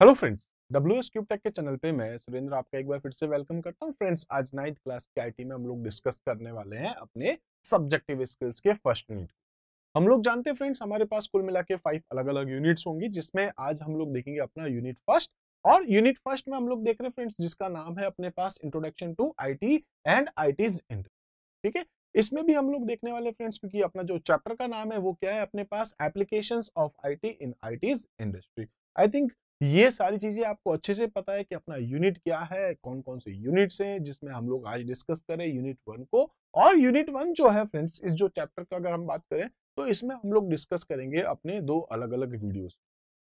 Hello friends W S cube tech के channel पे मैं, सुरेंद्र, आपका एक बार फिर से वेलकम करता हूँ। फ्रेंड्स आज नाइन्थ क्लास के आईटी में हम लोग डिस्कस करने वाले हैं अपने सब्जेक्टिव स्किल्स के फ़र्स्ट यूनिट हम लोग जानते हैं फ्रेंड्स हमारे पास कुल मिला के फाइव अलग अलग यूनिट्स होंगी, जिसमें आज हम लोग देखेंगे अपना यूनिट फ़र्स्ट और यूनिट फ़र्स्ट में हम लोग देख रहे हैं फ्रेंड्स जिसका नाम है अपने पास introduction to IT and I TES ठीक है? इसमें भी हम लोग देखने वाले फ्रेंड्स क्योंकि अपना जो चैप्टर का नाम है, वो क्या है? अपने पास application of IT in ITES industry I think ये सारी चीज़ें आपको अच्छे से पता है कि अपना यूनिट क्या है कौन कौन से यूनिट्स हैं, जिसमें हम लोग आज डिस्कस करें यूनिट वन को। और यूनिट वन जो है फ्रेंड्स, इस जो चैप्टर का अगर हम बात करें तो इसमें हम लोग डिस्कस करेंगे अपने दो अलग अलग वीडियोस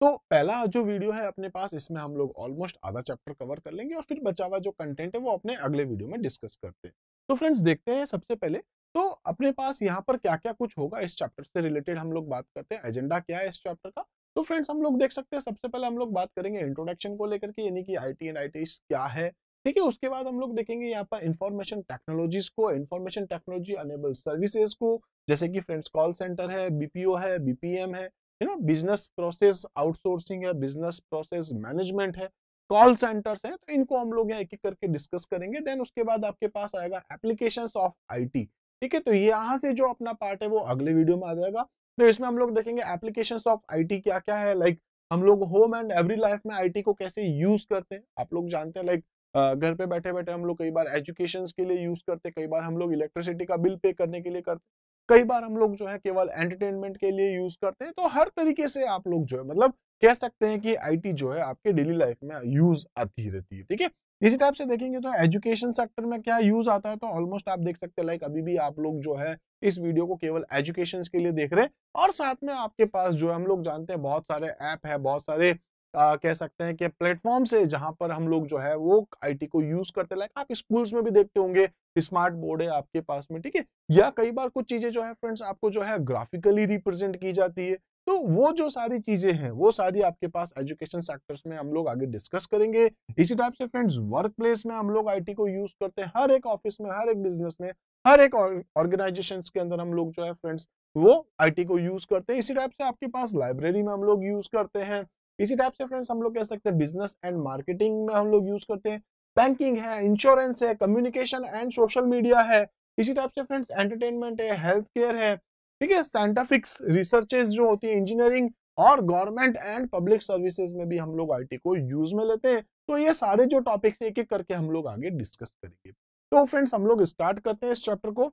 तो पहला जो वीडियो है अपने पास, इसमें हम लोग ऑलमोस्ट आधा चैप्टर कवर कर लेंगे और फिर बचा हुआ जो कंटेंट है वो अपने अगले वीडियो में डिस्कस करते हैं। तो फ्रेंड्स, देखते हैं सबसे पहले तो अपने पास यहाँ पर क्या क्या कुछ होगा, इस चैप्टर से रिलेटेड हम लोग बात करते हैं, एजेंडा क्या है इस चैप्टर का तो फ्रेंड्स हम लोग देख सकते हैं, सबसे पहले हम लोग बात करेंगे इंट्रोडक्शन को लेकर के, यानी कि आईटी एंड आईटी क्या है? ठीक है, उसके बाद हम लोग देखेंगे यहाँ पर इंफॉर्मेशन टेक्नोलॉजीज़ को इन्फॉर्मेशन टेक्नोलॉजी अनेबल सर्विसेज़ को, जैसे कि फ्रेंड्स कॉल सेंटर है बीपीओ है बीपीएम है you know business process outsourcing है बिज़नेस प्रोसेस मैनेजमेंट है कॉल सेंटर्स है तो इनको हम लोग यहाँ एक एक करके डिस्कस करेंगे देन उसके बाद आपके पास आएगा एप्लीकेशन ऑफ़ आईटी ठीक है तो यहाँ से जो अपना पार्ट है, वो अगले वीडियो में आ जाएगा। तो इसमें हम लोग देखेंगे एप्लीकेशन ऑफ़ आईटी क्या क्या है लाइक हम लोग होम एंड एवरी लाइफ में आईटी को कैसे यूज़ करते हैं। आप लोग जानते हैं लाइक घर पे बैठे बैठे हम लोग कई बार एजुकेशन के लिए यूज़ करते हैं, कई बार हम लोग इलेक्ट्रिसिटी का बिल पे करने के लिए करते कई बार हम लोग जो है केवल एंटरटेनमेंट के लिए यूज़ करते हैं। तो हर तरीके से आप लोग जो है मतलब कह सकते हैं कि आईटी जो है आपके डेली लाइफ में यूज़ आती रहती है, ठीक है? इसी टाइप से देखेंगे तो एजुकेशन सेक्टर में क्या यूज़ आता है तो ऑलमोस्ट आप देख सकते हैं लाइक अभी भी आप लोग जो है इस वीडियो को केवल एजुकेशन के लिए देख रहे हैं और साथ में आपके पास जो हम लोग जानते हैं बहुत सारे ऐप है बहुत सारे आ, कह सकते हैं कि प्लेटफॉर्म से जहाँ पर हम लोग जो है वो आईटी को यूज़ करते हैं। लाइक आप स्कूल्स में भी देखते होंगे स्मार्ट बोर्ड है आपके पास में ठीक है? या कई बार कुछ चीज़ें जो है फ्रेंड्स आपको जो है ग्राफिकली रिप्रेजेंट की जाती है तो वो जो सारी चीज़ें हैं, वो सारी आपके पास एजुकेशन सेक्टर्स में हम लोग आगे डिस्कस करेंगे। इसी टाइप से फ्रेंड्स वर्क प्लेस में हम लोग आईटी को यूज़ करते हैं। हर एक ऑफ़िस में, हर एक बिज़नेस में, हर एक ऑर्गेनाइजेशन के अंदर हम लोग जो है फ्रेंड्स, वो आईटी को यूज़ करते हैं। इसी टाइप से आपके पास लाइब्रेरी में हम लोग यूज़ करते हैं। इसी टाइप से फ्रेंड्स हम लोग कह सकते हैं बिज़नेस एंड मार्केटिंग में हम लोग यूज़ करते हैं। बैंकिंग है, इंश्योरेंस है, कम्युनिकेशन एंड सोशल मीडिया है। इसी टाइप से फ्रेंड्स एंटरटेनमेंट है हेल्थ केयर है। ठीक है साइंटिफिक्स रिसर्चेस जो होती है इंजीनियरिंग और गवर्नमेंट एंड पब्लिक सर्विसेज़ में भी हम लोग आईटी को यूज़ में लेते हैं। तो ये सारे जो टॉपिक्स एक एक करके हम लोग आगे डिस्कस करेंगे। तो फ्रेंड्स हम लोग स्टार्ट करते हैं इस चैप्टर को।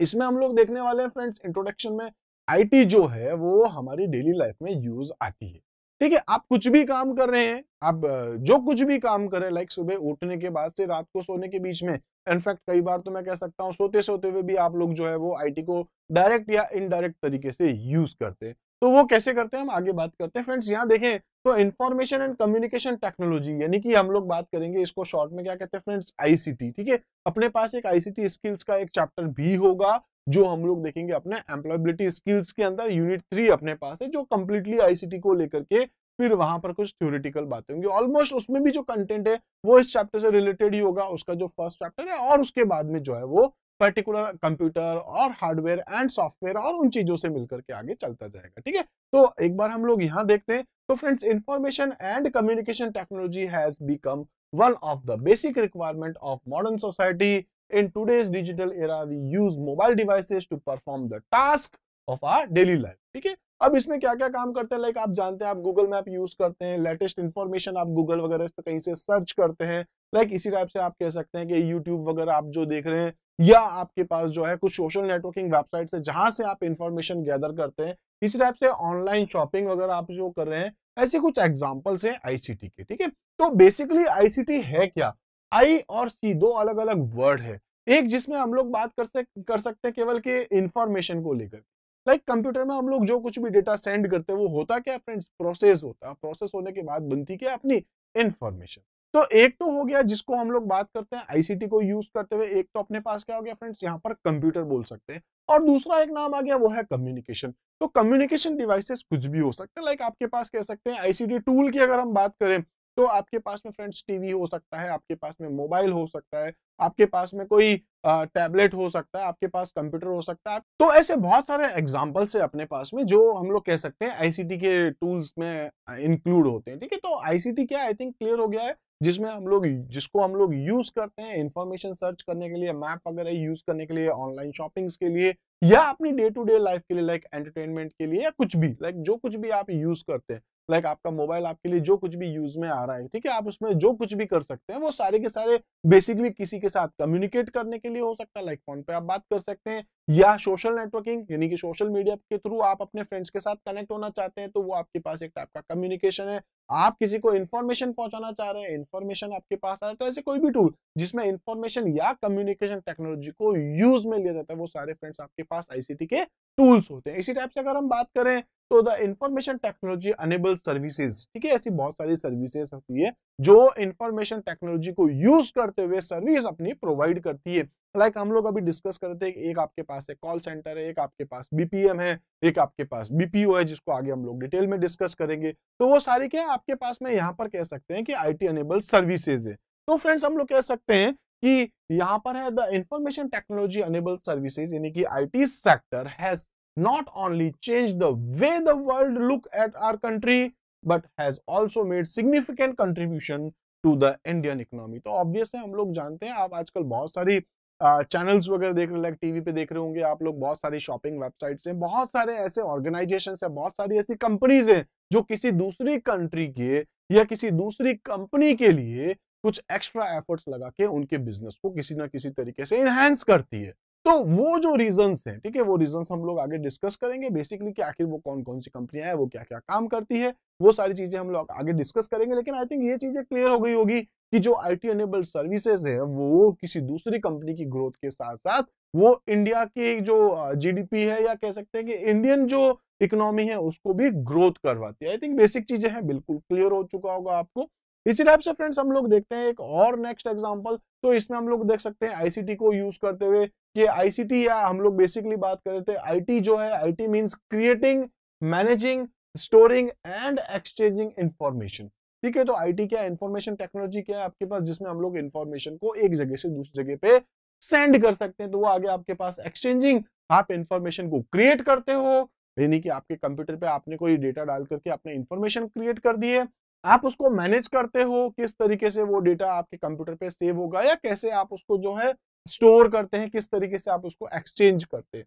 इसमें हम लोग देखने वाले हैं फ्रेंड्स इंट्रोडक्शन में आईटी जो है, वो हमारी डेली लाइफ में यूज़ आती है। ठीक है, आप कुछ भी काम कर रहे हैं, आप जो कुछ भी काम करें लाइक सुबह उठने के बाद से रात को सोने के बीच में, इनफैक्ट कई बार तो मैं कह सकता हूँ सोते सोते हुए भी आप लोग जो है वो आईटी को डायरेक्ट या इनडायरेक्ट तरीके से यूज़ करते हैं। तो वो कैसे करते हैं, हम आगे बात करते हैं। फ्रेंड्स यहाँ देखें तो इन्फॉर्मेशन एंड कम्युनिकेशन टेक्नोलॉजी यानी कि हम लोग बात करेंगे इसको शॉर्ट में, क्या कहते हैं फ्रेंड्स आईसीटी ठीक है? अपने पास एक आईसीटी स्किल्स का एक चैप्टर भी होगा जो हम लोग देखेंगे अपने एम्प्लॉयबिलिटी स्किल्स के अंदर यूनिट थ्री अपने पास है, जो कंप्लीटली आईसीटी को लेकर के फिर वहाँ पर कुछ थ्योरिटिकल बातें होंगी। ऑलमोस्ट उसमें भी जो कंटेंट है, वो इस चैप्टर से रिलेटेड ही होगा, उसका जो फ़र्स्ट चैप्टर है और उसके बाद में जो है वो पर्टिकुलर कंप्यूटर और हार्डवेयर एंड सॉफ्टवेयर और उन चीज़ों से मिलकर के आगे चलता जाएगा, ठीक है? तो एक बार हम लोग यहाँ देखते हैं। तो friends information and communication technology has become one of the basic requirement of modern society in today's digital era, we use mobile devices to perform the task of our daily life. ठीक है? अब इसमें क्या क्या काम करते हैं? Like आप जानते हैं, आप गूगल मैप यूज़ करते हैं लेटेस्ट इन्फॉर्मेशन आप गूगल वगैरह से कहीं से सर्च करते हैं। लाइक इसी टाइप से आप कह सकते हैं कि यूट्यूब वगैरह आप जो देख रहे हैं, या आपके पास जो है कुछ सोशल नेटवर्किंग वेबसाइट से जहाँ से आप इन्फॉर्मेशन गैदर करते हैं। इसी टाइप से ऑनलाइन शॉपिंग वगैरह आप जो कर रहे हैं, ऐसे कुछ एग्जाम्पल्स हैं आईसीटी के, ठीक है? तो बेसिकली आईसीटी है क्या? आई और सी दो अलग अलग वर्ड है। एक जिसमें हम लोग बात कर सक कर सकते हैं केवल के इंफॉर्मेशन को लेकर। लाइक like, कंप्यूटर में हम लोग जो कुछ भी डेटा सेंड करते हैं वो होता क्या फ्रेंड्स प्रोसेस होता। है प्रोसेस होने के बाद बनती क्या अपनी इंफॉर्मेशन तो एक तो हो गया जिसको हम लोग बात करते हैं आईसीटी को यूज़ करते हुए एक तो अपने पास क्या हो गया फ्रेंड्स यहाँ पर कंप्यूटर बोल सकते हैं। और दूसरा एक नाम आ गया वो है कम्युनिकेशन तो कम्युनिकेशन डिवाइसेस कुछ भी हो सकते हैं। लाइक आपके पास कह सकते हैं आईसीटी टूल की अगर हम बात करें तो आपके पास में फ्रेंड्स टीवी हो सकता है, आपके पास में मोबाइल हो सकता है, आपके पास में कोई टैबलेट हो सकता है, आपके पास कंप्यूटर हो सकता है। तो ऐसे बहुत सारे एग्जाम्पल्स है अपने पास में जो हम लोग कह सकते हैं आईसीटी के टूल्स में इंक्लूड होते हैं, ठीक है? तो आईसीटी क्या आई थिंक क्लियर हो गया है, जिसमें हम लोग, जिसको हम लोग यूज़ करते हैं इंफॉर्मेशन सर्च करने के लिए मैप वगैरह यूज़ करने के लिए ऑनलाइन शॉपिंग्स के लिए, या अपनी डे टू डे लाइफ के लिए लाइक एंटरटेनमेंट के लिए, या कुछ भी लाइक जो कुछ भी आप यूज़ करते हैं। लाइक आपका मोबाइल आपके लिए जो कुछ भी यूज़ में आ रहा है, ठीक है? आप उसमें जो कुछ भी कर सकते हैं, वो सारे के सारे बेसिकली किसी के साथ कम्युनिकेट करने के लिए हो सकता है, लाइक फ़ोन पे आप बात कर सकते हैं या सोशल नेटवर्किंग यानी कि सोशल मीडिया के थ्रू आप अपने फ्रेंड्स के साथ कनेक्ट होना चाहते हैं तो वो आपके पास एक टाइप का कम्युनिकेशन है। आप किसी को इन्फॉर्मेशन पहुंचाना चाह रहे हैं इन्फॉर्मेशन आपके पास आ रहा है तो ऐसे कोई भी टूल जिसमें इन्फॉर्मेशन या कम्युनिकेशन टेक्नोलॉजी को यूज़ में लिया जाता है, वो सारे फ्रेंड्स आपके पास आईसीटी के टूल्स होते हैं। इसी टाइप से अगर हम बात करें तो the information technology enabled services ठीक है? ऐसी बहुत सारी सर्विसेज़ होती है, जो इंफॉर्मेशन टेक्नोलॉजी को यूज़ करते हुए सर्विस अपनी प्रोवाइड करती है। लाइक हम लोग अभी डिस्कस कर रहे थे एक आपके पास है कॉल सेंटर है, एक आपके पास बीपीएम है, एक आपके पास बीपीओ है, जिसको आगे हम लोग डिटेल में डिस्कस करेंगे तो वो सारी क्या आपके पास में यहाँ पर कह सकते हैं कि आईटी अनेबल सर्विसेज़ है तो फ्रेंड्स हम लोग कह सकते हैं कि यहाँ पर है the information technology enabled services यानी कि IT sector has not only change the way the world look at our country but has also made significant contribution to the Indian economy. तो ऑब्वियस है, हम लोग जानते हैं, आप आजकल बहुत सारी चैनल्स वगैरह देख रहे लाइक टीवी पे देख रहे होंगे आप लोग, बहुत सारी शॉपिंग वेबसाइट्स हैं, बहुत सारे ऐसे ऑर्गेनाइजेशन है, बहुत सारी ऐसी कंपनीज़ हैं जो किसी दूसरी कंट्री के या किसी दूसरी कंपनी के लिए कुछ एक्स्ट्रा एफर्ट्स लगा के उनके बिज़नेस को किसी ना किसी तरीके से इनहेंस करती है। तो वो जो रीजन है, ठीक है, वो रीजन हम लोग आगे डिस्कस करेंगे बेसिकली कि आखिर वो कौन कौन सी कंपनियाँ हैं वो क्या क्या काम करती है, वो सारी चीज़ें हम लोग आगे डिस्कस करेंगे, लेकिन आई थिंक ये चीज़ें क्लियर हो गई होगी कि जो आई टी एनेबल्ड सर्विसेज़ है, वो किसी दूसरी कंपनी की ग्रोथ के साथ साथ वो इंडिया की जो जीडीपी है या कह सकते हैं कि इंडियन जो इकोनॉमी है, उसको भी ग्रोथ करवाती है। आई थिंक बेसिक चीज़ें हैं, बिल्कुल क्लियर हो चुका होगा आपको। इसी टाइप से फ्रेंड्स हम लोग देखते हैं एक और नेक्स्ट एग्जांपल तो इसमें हम लोग देख सकते हैं आईसीटी को यूज़ करते हुए कि आईसीटी या हम लोग बेसिकली बात कर रहे थे आईटी जो है IT means creating managing storing and exchanging information ठीक है तो आईटी क्या इंफॉर्मेशन टेक्नोलॉजी क्या है आपके पास, जिसमें हम लोग इंफॉर्मेशन को एक जगह से दूसरी जगह पे सेंड कर सकते हैं। तो वो आगे आपके पास एक्सचेंजिंग आप इंफॉर्मेशन को क्रिएट करते हो, यानी कि आपके कंप्यूटर पे आपने कोई डेटा डाल करके आपने इंफॉर्मेशन क्रिएट कर दी है। आप उसको मैनेज करते हो, किस तरीके से वो डेटा आपके कंप्यूटर पे सेव होगा या कैसे आप उसको जो है स्टोर करते हैं, किस तरीके से आप उसको एक्सचेंज करते हैं।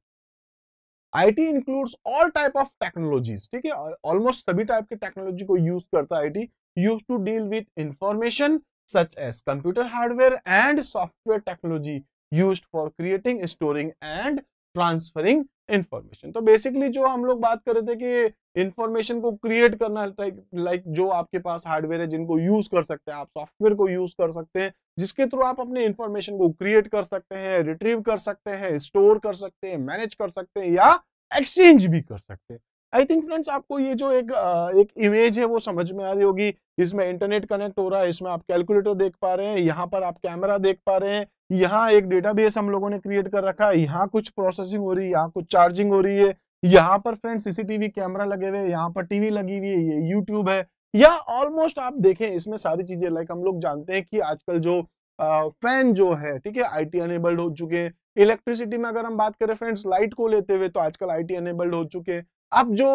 IT includes all type of technologies, ठीक है? ऑलमोस्ट सभी टाइप के टेक्नोलॉजी को यूज़ करता है IT. Use to deal with information such as computer hardware and software technology use for creating, storing and transferring information तो बेसिकली जो हम लोग बात कर रहे थे कि इन्फॉर्मेशन को क्रिएट करना लाइक लाइक जो आपके पास हार्डवेयर है, जिनको यूज़ कर सकते हैं, आप सॉफ्टवेयर को यूज़ कर सकते हैं, जिसके थ्रू आप अपने इंफॉर्मेशन को क्रिएट कर सकते हैं रिट्रीव कर सकते हैं स्टोर कर सकते हैं मैनेज कर सकते हैं या एक्सचेंज भी कर सकते हैं। आई थिंक फ्रेंड्स आपको ये जो एक एक इमेज है, वो समझ में आ रही होगी। इसमें इंटरनेट कनेक्ट हो रहा है, इसमें आप कैलकुलेटर देख पा रहे हैं, यहाँ पर आप कैमरा देख पा रहे हैं, यहाँ एक डेटाबेस हम लोगों ने क्रिएट कर रखा है, यहाँ कुछ प्रोसेसिंग हो रही है, यहाँ कुछ चार्जिंग हो रही है, यहाँ पर फ्रेंड सीसीटीवी कैमरा लगे हुए यहाँ पर टीवी लगी हुई है, ये यूट्यूब है। या ऑलमोस्ट आप देखें, इसमें सारी चीज़ें लाइक हम लोग जानते हैं कि आजकल जो फ़ैन जो है, ठीक है आईटी अनेबल्ड हो चुके हैं। इलेक्ट्रिसिटी में अगर हम बात करें फ्रेंड्स लाइट को लेते हुए तो आजकल आईटी अनेबल्ड हो चुके हैं। अब जो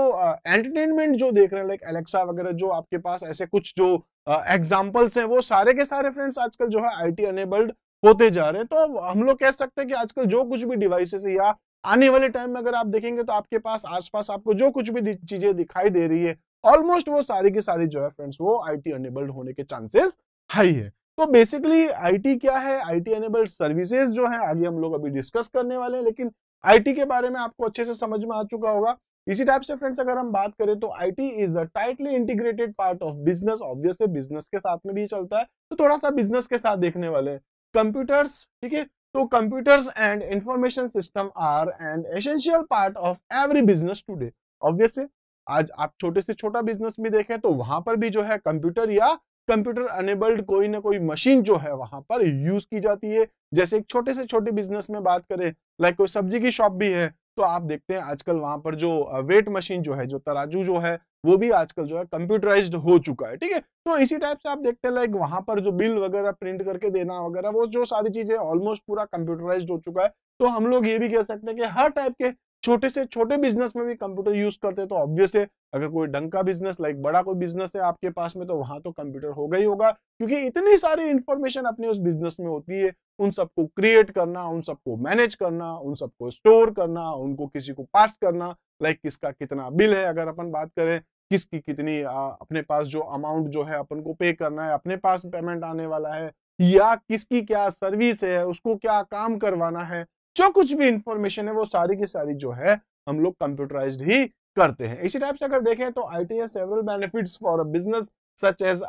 एंटरटेनमेंट uh, जो देख रहे हैं लाइक एलेक्सा वगैरह जो आपके पास ऐसे कुछ जो एग्जांपल्स हैं वो सारे के सारे फ्रेंड्स आजकल जो है आईटी अनेबल्ड होते जा रहे हैं। तो हम लोग कह सकते हैं कि आजकल जो कुछ भी डिवाइसेस या आने वाले टाइम में अगर आप देखेंगे तो आपके पास आसपास आपको जो कुछ भी चीज़ें दिखाई दे रही है ऑलमोस्ट वो सारी की सारी जो है फ्रेंड्स वो आईटी अनेबल्ड होने के चांसेस हाई है। तो बेसिकली आईटी क्या है? आईटी अनेबल्ड सर्विसेज़ जो है आगे हम लोग अभी डिस्कस करने वाले हैं लेकिन आईटी के बारे में आपको अच्छे से समझ में आ चुका होगा। इसी टाइप से फ्रेंड्स अगर हम बात करें तो IT is a tightly integrated part of business obviously business के साथ में भी चलता है तो थोड़ा सा बिज़नेस के साथ देखने वाले कंप्यूटर्स ठीक है? तो computers and information system are and essential part of every business today obviously आज आप छोटे से छोटा बिज़नेस भी देखें तो वहाँ पर भी जो है कंप्यूटर या कंप्यूटर अनेबल्ड कोई ना कोई मशीन जो है वहाँ पर यूज़ की जाती है। जैसे एक छोटे से छोटे बिज़नेस में बात करें लाइक कोई सब्ज़ी की शॉप भी है तो आप देखते हैं आजकल वहाँ पर जो वेट मशीन जो है, जो तराजू जो है, वो भी आजकल जो है कंप्यूटराइज हो चुका है, ठीक है? तो इसी टाइप से आप देखते हैं, लाइक वहाँ पर जो बिल वगैरह प्रिंट करके देना वगैरह, वो जो सारी चीज़ें ऑलमोस्ट पूरा कंप्यूटराइज हो चुका है तो हम लोग ये भी कह सकते हैं कि हर टाइप के छोटे से छोटे बिज़नेस में भी कंप्यूटर यूज़ करते हैं तो ऑब्वियस है अगर कोई ढंग का बिज़नेस लाइक बड़ा कोई बिज़नेस है आपके पास में तो वहाँ तो कंप्यूटर होगा ही होगा क्योंकि इतनी सारी इंफॉर्मेशन अपने उस बिज़नेस में होती है उन सबको क्रिएट करना उन सबको मैनेज करना उन सबको स्टोर करना उनको किसी को पास करना लाइक किसका कितना बिल है अगर अपन बात करें किसकी कितनी आ, अपने पास जो अमाउंट जो है अपन को पे करना है अपने पास पेमेंट आने वाला है या किसकी क्या सर्विस है उसको क्या काम करवाना है जो कुछ भी इंफॉर्मेशन है, वो सारी की सारी जो है, हम लोग कंप्यूटराइज ही करते हैं। इसी टाइप से अगर देखें तो I T several benefits for a business such as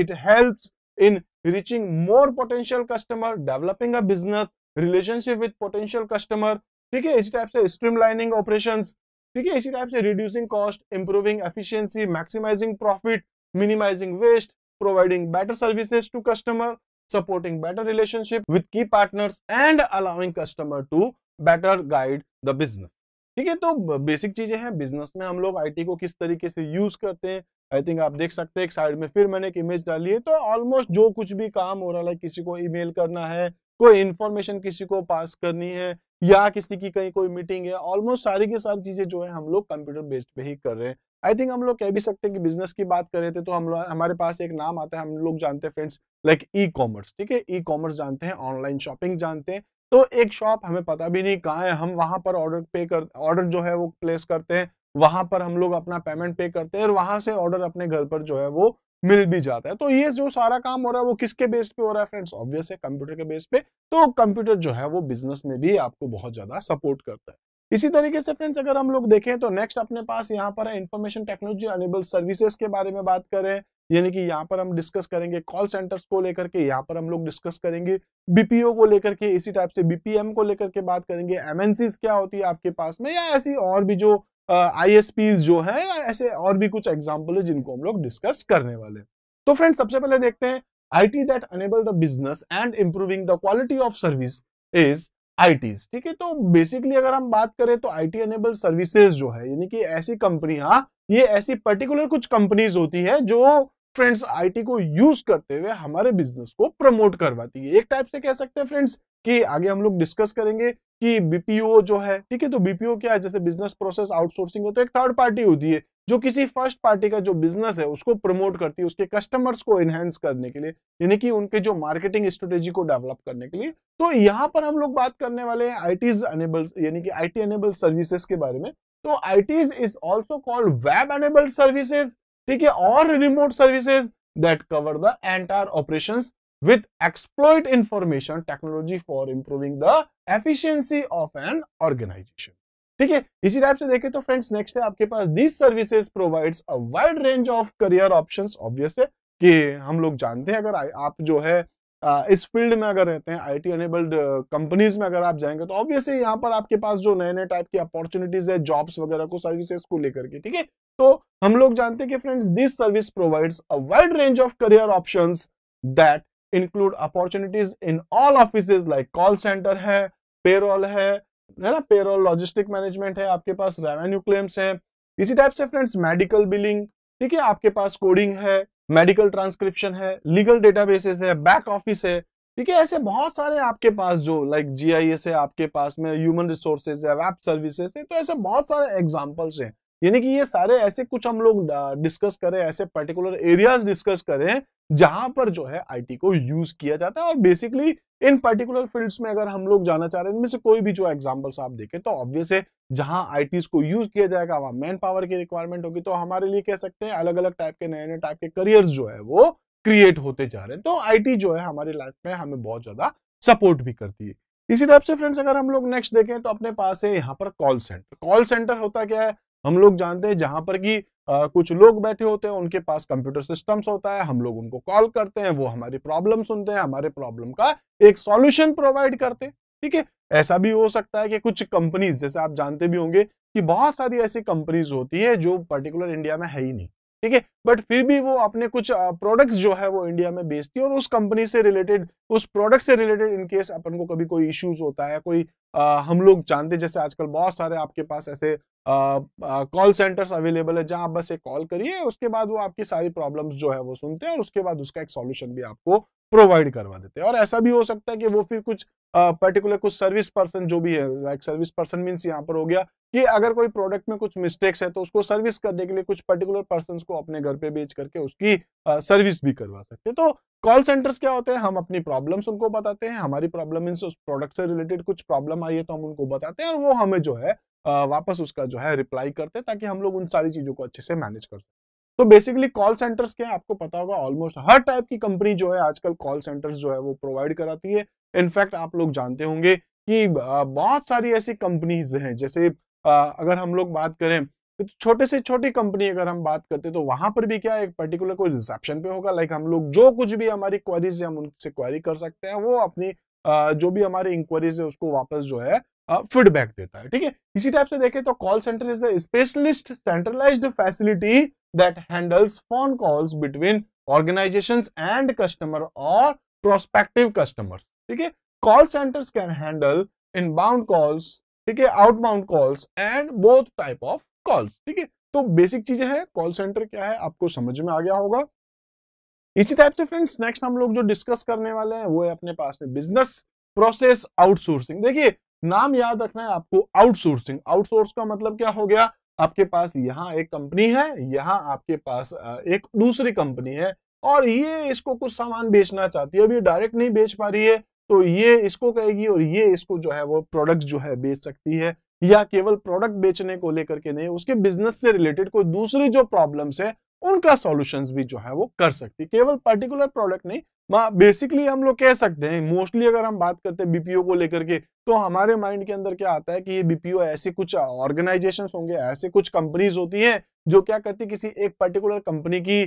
it helps in reaching more potential customer developing a business relationship with potential customer ठीक है? इसी टाइप से स्ट्रीमलाइनिंग ऑपरेशन ठीक है? इसी टाइप से reducing cost improving efficiency maximising profit minimising waste providing better services to customer supporting better relationship with key partners and allowing customer to better guide the business. ठीक है तो basic चीज़ें हैं। Business में हम लोग आईटी को किस तरीके से यूज़ करते हैं? आई थिंक आप देख सकते हैं, एक साइड में फिर मैंने एक इमेज डाली है। तो ऑलमोस्ट जो कुछ भी काम हो रहा है किसी को ईमेल करना है, कोई इंफॉर्मेशन किसी को पास करनी है, या किसी की कहीं कोई मीटिंग है ऑलमोस्ट सारी की सारी चीज़ें जो है हम लोग कंप्यूटर बेस्ड पे ही कर रहे हैं। आई थिंक हम लोग कह भी सकते हैं कि बिज़नेस की बात कर रहे थे तो हम लोग, हमारे पास एक नाम आता है, हम लोग जानते हैं फ्रेंड्स लाइक ई कॉमर्स ठीक है? ई कॉमर्स जानते हैं ऑनलाइन शॉपिंग जानते हैं। तो एक शॉप हमें पता भी नहीं कहाँ है, हम वहाँ पर ऑर्डर पे कर ऑर्डर जो है वो प्लेस करते हैं, वहाँ पर हम लोग अपना पेमेंट पे करते हैं और वहाँ से ऑर्डर अपने घर पर जो है वो मिल भी जाता है। तो ये जो सारा काम हो रहा है, वो किसके बेस पे हो रहा है फ्रेंड्स ऑब्वियस है कंप्यूटर के बेस पे। तो कंप्यूटर जो है वो बिज़नेस में भी आपको बहुत ज़्यादा सपोर्ट करता है। इसी तरीके से फ्रेंड्स अगर हम लोग देखें तो नेक्स्ट अपने पास यहाँ पर है इंफॉर्मेशन टेक्नोलॉजी अनेबल सर्विसेज़ के बारे में बात करें यानी कि यहाँ पर हम डिस्कस करेंगे कॉल सेंटर्स को लेकर के, यहाँ पर हम लोग डिस्कस करेंगे बीपीओ को लेकर के, इसी टाइप से बीपीएम को लेकर के बात करेंगे। एमएनसीज क्या होती है आपके पास में? या ऐसी और भी जो आई जो है, या ऐसे और भी कुछ एग्ज़ाम्पल है जिनको हम लोग डिस्कस करने वाले तो फ्रेंड्स सबसे पहले देखते हैं I T that enable the business and improving the quality of service is ITs ठीक है? तो बेसिकली अगर हम बात करें तो आई टी एनेबल सर्विसेज़ जो है, यानी कि ऐसी कंपनियाँ ये ऐसी पर्टिकुलर कुछ कंपनीज़ होती है जो फ्रेंड्स आईटी को यूज़ करते हुए हमारे बिज़नेस को प्रमोट करवाती है। एक टाइप से कह सकते हैं फ्रेंड्स कि आगे हम लोग डिस्कस करेंगे कि बीपीओ जो है, ठीक है तो बीपीओ क्या है? जैसे बिज़नेस प्रोसेस आउटसोर्सिंग हो तो एक थर्ड पार्टी होती है, जो किसी फ़र्स्ट पार्टी का जो बिज़नेस है, उसको प्रमोट करती है, उसके कस्टमर्स को एनहेंस करने के लिए, यानी कि उनके जो मार्केटिंग स्ट्रेटेजी को डेवलप करने के लिए। तो यहाँ पर हम लोग बात करने वाले हैं आईटीज एनेबल यानी कि आईटी एनेबल सर्विसेज़ के बारे में। तो I TES is also called web enabled services ठीक है, और remote services that cover the entire operation with exploit information technology for improving the efficiency of an organization. ठीक है? इसी टाइप से देखें तो फ्रेंड्स नेक्स्ट है आपके पास this services provides a wide range of career options obvious है कि हम लोग जानते हैं, अगर आप जो है इस फ़ील्ड में अगर रहते हैं आईटी एनेबल्ड कंपनीज़ में अगर आप जाएँगे तो ऑब्वियसली यहाँ पर आपके पास जो नए नए टाइप की अपॉर्चुनिटीज़ है जॉब्स वगैरह को सर्विसेज़ को लेकर के, ठीक है? तो हम लोग जानते हैं कि friends this service provides a wide range of career options that include opportunities in all office like call center है पेरोल है है ना? पेरोल लॉजिस्टिक मैनेजमेंट है, आपके पास रेवेन्यू क्लेम्स है। इसी टाइप से फ्रेंड्स मेडिकल बिलिंग ठीक है आपके पास कोडिंग है मेडिकल ट्रांसक्रिप्शन है लीगल डेटाबेसेस है बैक ऑफ़िस है। ठीक है ऐसे बहुत सारे आपके पास जो लाइक जीआईएस है आपके पास में ह्यूमन रिसोर्सेज है वेब सर्विसेज़ है तो ऐसे बहुत सारे एग्जांपल्स हैं। यानी कि ये सारे ऐसे कुछ हम लोग डिस्कस करें, ऐसे पर्टिकुलर एरियाज़ डिस्कस करें, जहाँ पर जो है आईटी को यूज़ किया जाता है और बेसिकली इन पर्टिकुलर फील्ड्स में अगर हम लोग जाना चाह रहे हैं, इनमें से कोई भी जो एग्जांपल्स आप देखें तो ऑब्वियस है जहाँ आईटी को यूज़ किया जाएगा, वहाँ मैन पावर की रिक्वायरमेंट होगी तो हमारे लिए कह सकते हैं अलग अलग टाइप के नए नए टाइप के करियर्स जो है वो क्रिएट होते जा रहे हैं। तो आईटी जो है हमारी लाइफ में हमें बहुत ज़्यादा सपोर्ट भी करती है। इसी टाइप से फ्रेंड्स अगर हम लोग नेक्स्ट देखें तो अपने पास है यहाँ पर कॉल सेंटर कॉल सेंटर होता क्या है? हम लोग जानते हैं जहाँ पर कि कुछ लोग बैठे होते हैं, उनके पास कंप्यूटर सिस्टम्स होता है, हम लोग उनको कॉल करते हैं, वो हमारी प्रॉब्लम सुनते हैं, हमारे प्रॉब्लम का एक सॉल्यूशन प्रोवाइड करते हैं, ठीक है? ऐसा भी हो सकता है कि कुछ कंपनीज़ जैसे आप जानते भी होंगे कि बहुत सारी ऐसी कंपनीज़ होती है जो पर्टिकुलर इंडिया में है ही नहीं। ठीक है? बट फिर भी वो अपने कुछ प्रोडक्ट्स जो है वो इंडिया में बेचती है और उस कंपनी से रिलेटेड उस प्रोडक्ट से रिलेटेड इन केस अपन को कभी कोई इश्यूज़ होता है कोई आ, हम लोग जानते जैसे आजकल बहुत सारे आपके पास ऐसे कॉल सेंटर्स अवेलेबल है जहाँ आप बस एक कॉल करिए उसके बाद वो आपकी सारी प्रॉब्लम्स जो है वो सुनते हैं और उसके बाद उसका एक सॉल्यूशन भी आपको प्रोवाइड करवा देते हैं। और ऐसा भी हो सकता है कि वो फिर कुछ पर्टिकुलर कुछ सर्विस पर्सन जो भी है लाइक सर्विस पर्सन मीन्स यहाँ पर हो गया कि अगर कोई प्रोडक्ट में कुछ मिस्टेक्स है तो उसको सर्विस करने के लिए कुछ पर्टिकुलर पर्सन को अपने घर पे बेच करके उसकी सर्विस भी करवा सकते हैं। तो कॉल सेंटर्स क्या होते हैं? हम अपनी प्रॉब्लम्स उनको बताते हैं, हमारी प्रॉब्लम मीन्स उस प्रोडक्ट से रिलेटेड कुछ प्रॉब्लम आई है तो हम उनको बताते हैं और वो हमें जो है वापस उसका जो है रिप्लाई करते हैं ताकि हम लोग उन सारी चीज़ों को अच्छे से मैनेज कर सकें। तो बेसिकली कॉल सेंटर्स क्या है? आपको पता होगा ऑलमोस्ट हर टाइप की कंपनी जो है, आजकल कॉल सेंटर्स जो है, वो प्रोवाइड कराती है। इनफैक्ट आप लोग जानते होंगे कि बहुत सारी ऐसी कंपनीज़ हैं। जैसे अगर हम लोग बात करें तो छोटे से छोटी कंपनी अगर हम बात करते तो वहाँ पर भी क्या एक पर्टिकुलर कोई रिसेप्शन पे होगा। लाइक हम लोग जो कुछ भी हमारी क्वेरीज हम उनसे क्वेरी कर सकते हैं। वो अपनी जो भी हमारी इंक्वायरीज है, उसको वापस जो है फीडबैक देता है, ठीक है? इसी टाइप से देखें तो call center is specialist centralized facility that handles phone calls between organizations and customer और प्रोस्पेक्टिव कस्टमर्स ठीक है? Call centers can handle inbound calls ठीक है? Outbound calls and both type of calls ठीक है? तो बेसिक चीज़ें हैं कॉल सेंटर क्या है? आपको समझ में आ गया होगा। इसी टाइप से फ्रेंड्स नेक्स्ट हम लोग जो डिस्कस करने वाले हैं, वो है अपने पास में बिज़नेस प्रोसेस आउटसोर्सिंग देखिए नाम याद रखना है आपको आउटसोर्सिंग। आउटसोर्स का मतलब क्या हो गया? आपके पास यहाँ एक कंपनी है, यहाँ आपके पास एक दूसरी कंपनी है और ये इसको कुछ सामान बेचना चाहती है। अभी डायरेक्ट नहीं बेच पा रही है तो ये इसको कहेगी और ये इसको जो है वो प्रोडक्ट जो है बेच सकती है। या केवल प्रोडक्ट बेचने को लेकर के नहीं, उसके बिज़नेस से रिलेटेड कोई दूसरी जो प्रॉब्लम्स है, उनका सॉल्यूशंस भी जो है वो कर सकती केवल पर्टिकुलर प्रोडक्ट नहीं बेसिकली हम लोग कह सकते हैं मोस्टली अगर हम बात करते हैं बीपीओ को लेकर के तो हमारे माइंड के अंदर क्या आता है कि ये बीपीओ ऐसे कुछ ऑर्गेनाइजेशन होंगे, ऐसे कुछ कंपनीज़ होती हैं, जो क्या करती है, किसी एक पर्टिकुलर कंपनी की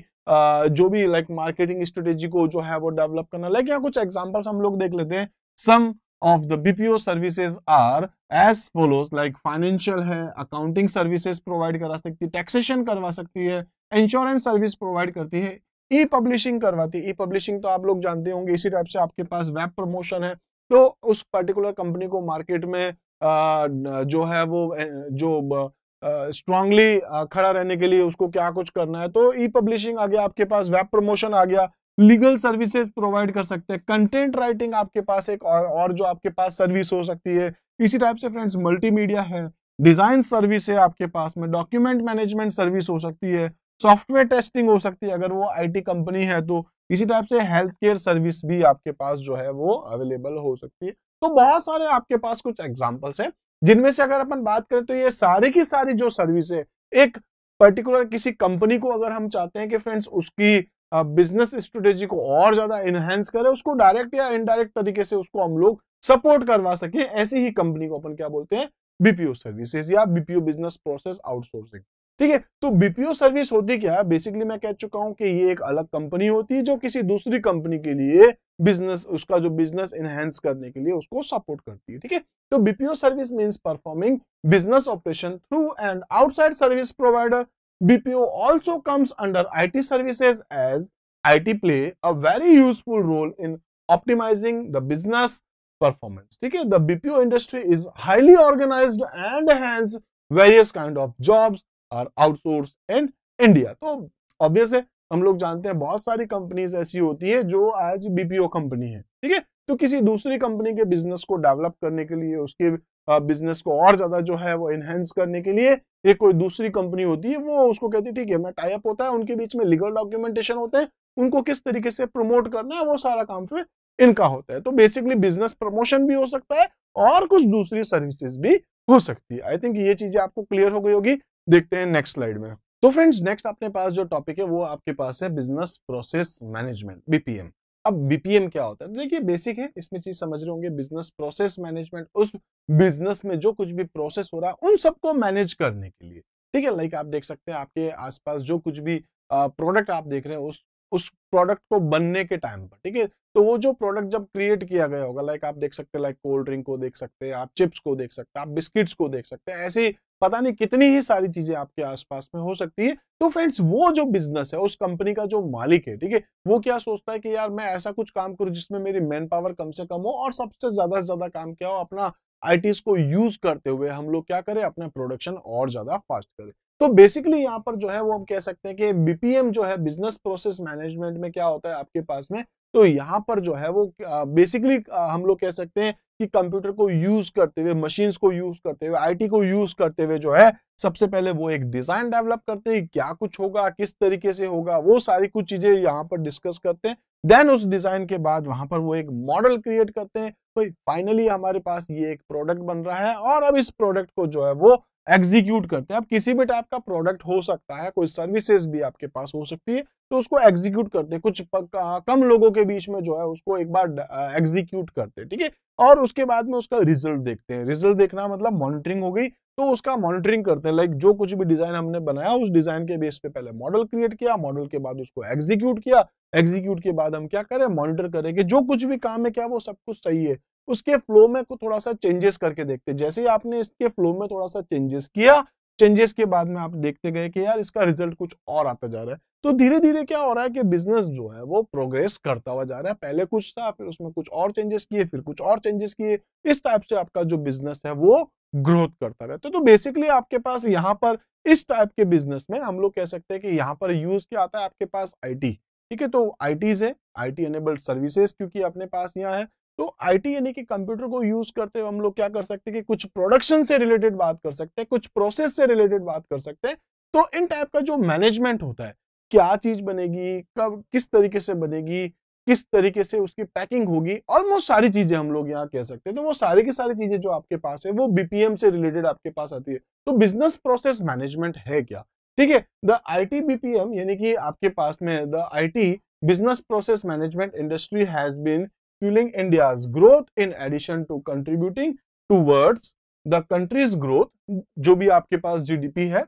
जो भी लाइक मार्केटिंग स्ट्रेटेजी को जो है वो डेवलप करना। लाइक यहाँ कुछ एग्जाम्पल्स हम लोग देख लेते हैं। Some of the BPO services are as follows like financial है अकाउंटिंग सर्विसेज़ प्रोवाइड करा सकती है टैक्सेशन करवा सकती है इंश्योरेंस सर्विस प्रोवाइड करती है। ई पब्लिशिंग करवाती ई पब्लिशिंग तो आप लोग जानते होंगे इसी टाइप से आपके पास वेब प्रमोशन है। तो उस पर्टिकुलर कंपनी को मार्केट में जो है वो जो स्ट्रांगली खड़ा रहने के लिए उसको क्या कुछ करना है तो ई पब्लिशिंग आ गया आपके पास वेब प्रमोशन आ गया। लीगल सर्विसेज़ प्रोवाइड कर सकते हैं। कंटेंट राइटिंग आपके पास एक और, और जो आपके पास सर्विस हो सकती है। इसी टाइप से फ्रेंड्स मल्टीमीडिया है। डिज़ाइन सर्विस है आपके पास में। डॉक्यूमेंट मैनेजमेंट सर्विस हो सकती है। सॉफ्टवेयर टेस्टिंग हो सकती है, अगर वो आईटी कंपनी है तो। इसी टाइप से हेल्थ केयर सर्विस भी आपके पास जो है वो अवेलेबल हो सकती है। तो बहुत सारे आपके पास कुछ एग्जाम्पल्स हैं, जिनमें से अगर अपन बात करें तो ये सारी की सारी जो सर्विस है, एक पर्टिकुलर किसी कंपनी को अगर हम चाहते हैं कि फ्रेंड्स उसकी बिज़नेस स्ट्रेटेजी को और ज़्यादा इनहेंस करें, उसको डायरेक्ट या इनडायरेक्ट तरीके से उसको हम लोग सपोर्ट करवा सके, ऐसी ही कंपनी को अपन क्या बोलते हैं? बीपीओ सर्विसेज़ या बीपीओ बिज़नेस प्रोसेस आउटसोर्सिंग ठीक है? तो बीपीओ सर्विस होती क्या? है बेसिकली मैं कह चुका हूँ कि ये एक अलग कंपनी होती है जो किसी दूसरी कंपनी के लिए बिज़नेस उसका जो बिज़नेस एनहेंस करने के लिए उसको सपोर्ट करती है, ठीक है? तो BPO service means performing business operation through and outside service provider BPO also comes under IT services as IT play a very useful role in optimizing the business performance ठीक है? The BPO industry is highly organized and has various kind of jobs are outsource in India तो obvious है, हम लोग जानते हैं बहुत सारी कंपनीज़ ऐसी होती है जो आज बीपीओ कंपनी है, ठीक है? तो किसी दूसरी कंपनी के बिज़नेस को डेवलप करने के लिए, उसके बिज़नेस को और ज़्यादा जो है वो एनहेंस करने के लिए एक कोई दूसरी कंपनी होती है, वो उसको कहती है, ठीक है, मैं टाइप होता है, उनके बीच में लीगल डॉक्यूमेंटेशन होते हैं, उनको किस तरीके से प्रमोट करना है, वो सारा काम फिर इनका होता है। तो बेसिकली बिज़नेस प्रमोशन भी हो सकता है और कुछ दूसरी सर्विसेज़ भी हो सकती है। आई थिंक ये चीज़ें आपको क्लियर हो गई होगी। देखते हैं नेक्स्ट स्लाइड में। तो फ्रेंड्स नेक्स्ट अपने पास जो टॉपिक है, वो आपके पास है बिज़नेस प्रोसेस मैनेजमेंट बीपीएम अब बीपीएम क्या होता है? देखिए बेसिक है, इसमें चीज़ समझ रहे होंगे बिज़नेस प्रोसेस मैनेजमेंट उस बिज़नेस में जो कुछ भी प्रोसेस हो रहा है, उन सबको मैनेज करने के लिए। ठीक है लाइक आप देख सकते हैं, आपके आसपास जो कुछ भी प्रोडक्ट आप देख रहे हैं, उस उस प्रोडक्ट को बनने के टाइम पर, ठीक है? तो वो जो प्रोडक्ट जब क्रिएट किया गया होगा लाइक आप देख सकते हैं लाइक कोल्ड ड्रिंक को देख सकते हैं, आप चिप्स को देख सकते हैं, आप बिस्किट्स को देख सकते हैं, ऐसे पता नहीं कितनी ही सारी चीज़ें आपके आसपास में हो सकती है। तो फ्रेंड्स वो जो बिज़नेस है, उस कंपनी का जो मालिक है, ठीक है, वो क्या सोचता है कि यार मैं ऐसा कुछ काम करूँ जिसमें मेरी मैन पावर कम से कम हो और सबसे ज़्यादा से ज़्यादा काम क्या हो, अपना आई को यूज़ करते हुए हम लोग क्या करें, अपना प्रोडक्शन और ज़्यादा फास्ट करें। तो बेसिकली यहाँ पर जो है, वो हम कह सकते हैं कि बीपीएम जो है बिज़नेस प्रोसेस मैनेजमेंट में क्या होता है आपके पास में तो यहाँ पर जो है, वो बेसिकली हम लोग कह सकते हैं कि कंप्यूटर को यूज़ करते हुए, मशीन्स को यूज़ करते हुए, आईटी को यूज़ करते हुए जो है, सबसे पहले वो एक डिज़ाइन डेवलप करते हैं, क्या कुछ होगा, किस तरीके से होगा, वो सारी कुछ चीज़ें यहाँ पर डिस्कस करते हैं। देन उस डिज़ाइन के बाद वहाँ पर वो एक मॉडल क्रिएट करते हैं, भाई, फाइनली हमारे पास ये एक प्रोडक्ट बन रहा है और अब इस प्रोडक्ट को जो है वो एग्जीक्यूट करते हैं। अब किसी भी टाइप का प्रोडक्ट हो सकता है, कोई सर्विसेज़ भी आपके पास हो सकती है तो उसको एग्जीक्यूट करते हैं। कुछ कम लोगों के बीच में जो है, उसको एक बार एग्जीक्यूट करते हैं, ठीक है? और उसके बाद में उसका रिज़ल्ट देखते हैं। रिज़ल्ट देखना मतलब मॉनिटरिंग हो गई तो उसका मॉनिटरिंग करते हैं। लाइक जो कुछ भी डिज़ाइन हमने बनाया, उस डिज़ाइन के बेस पे पहले मॉडल क्रिएट किया मॉडल के बाद उसको एग्जीक्यूट किया। एग्जीक्यूट के बाद हम क्या करें? मॉनिटर करें कि जो कुछ भी काम है, क्या वो सब कुछ सही है? उसके फ्लो में को थोड़ा सा चेंजेस करके देखते जैसे ही आपने इसके फ्लो में थोड़ा सा चेंजेस किया चेंजेस के बाद में आप देखते गए कि यार इसका रिज़ल्ट कुछ और आता जा रहा है। तो धीरे धीरे क्या हो रहा है कि बिज़नेस जो है वो प्रोग्रेस करता हुआ जा रहा है। पहले कुछ था, फिर उसमें कुछ और चेंजेस किए, फिर कुछ और चेंजेस किए। इस टाइप से आपका जो बिज़नेस है वो ग्रोथ करता रहता है। तो बेसिकली आपके पास यहाँ पर इस टाइप के बिज़नेस में हम लोग कह सकते हैं कि यहाँ पर यूज़ क्या आता है? आपके पास आईटी ठीक है तो आई टीज है। आईटी एनेबल्ड सर्विसेज़ क्योंकि अपने पास यहाँ है। तो आईटी यानी कि कंप्यूटर को यूज़ करते हुए हम लोग क्या कर सकते हैं कि कुछ प्रोडक्शन से रिलेटेड बात कर सकते हैं, कुछ प्रोसेस से रिलेटेड बात कर सकते हैं। तो इन टाइप का जो मैनेजमेंट होता है, क्या चीज़ बनेगी, कब, किस तरीके से बनेगी, किस तरीके से उसकी पैकिंग होगी ऑलमोस्ट सारी चीज़ें हम लोग यहाँ कह सकते हैं। तो वो सारी की सारी चीज़ें जो आपके पास है, वो बीपीएम से रिलेटेड आपके पास आती है। तो बिज़नेस प्रोसेस मैनेजमेंट है क्या? ठीक है द आई टी बीपीएम यानी कि आपके पास में the I T business process management industry has been fueling India's growth in addition to contributing towards the country's growth जो भी आपके पास GDP है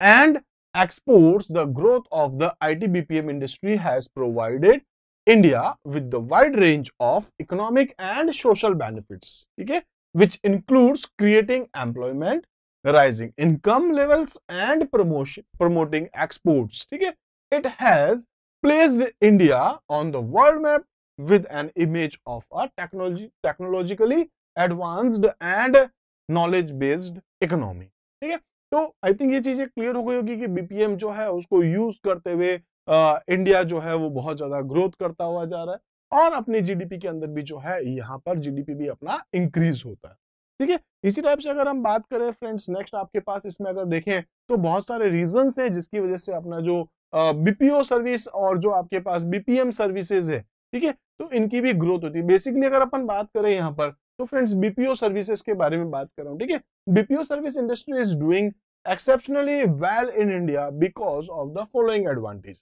and exports the growth of the IT BPM industry has provided India with the wide range of economic and social benefits ठीक है which includes creating employment rising income levels and promotion promoting exports ठीक है it has placed India on the world map with an image of a technology, technologically advanced and knowledge based economy, ठीक है? तो I think ये चीज़ें clear हो गई होगी कि बीपीएम जो है उसको यूज़ करते हुए इंडिया जो है वो बहुत ज़्यादा ग्रोथ करता हुआ जा रहा है और अपनी जीडीपी के अंदर भी जो है यहाँ पर जीडीपी भी अपना इंक्रीज होता है, ठीक है? इसी टाइप से अगर हम बात करें फ्रेंड्स नेक्स्ट आपके पास इसमें अगर देखें तो बहुत सारे रीजन है जिसकी वजह से अपना जो बीपीओ सर्विस और जो आपके पास बीपीएम सर्विसेज़ है ठीक है? तो इनकी भी ग्रोथ होती है। बेसिकली अगर अपन बात करें यहाँ पर तो फ्रेंड्स बीपीओ सर्विसेज़ के बारे में बात कर रहा हूँ, ठीक है? BPO service industry is doing exceptionally well in India because of the following advantage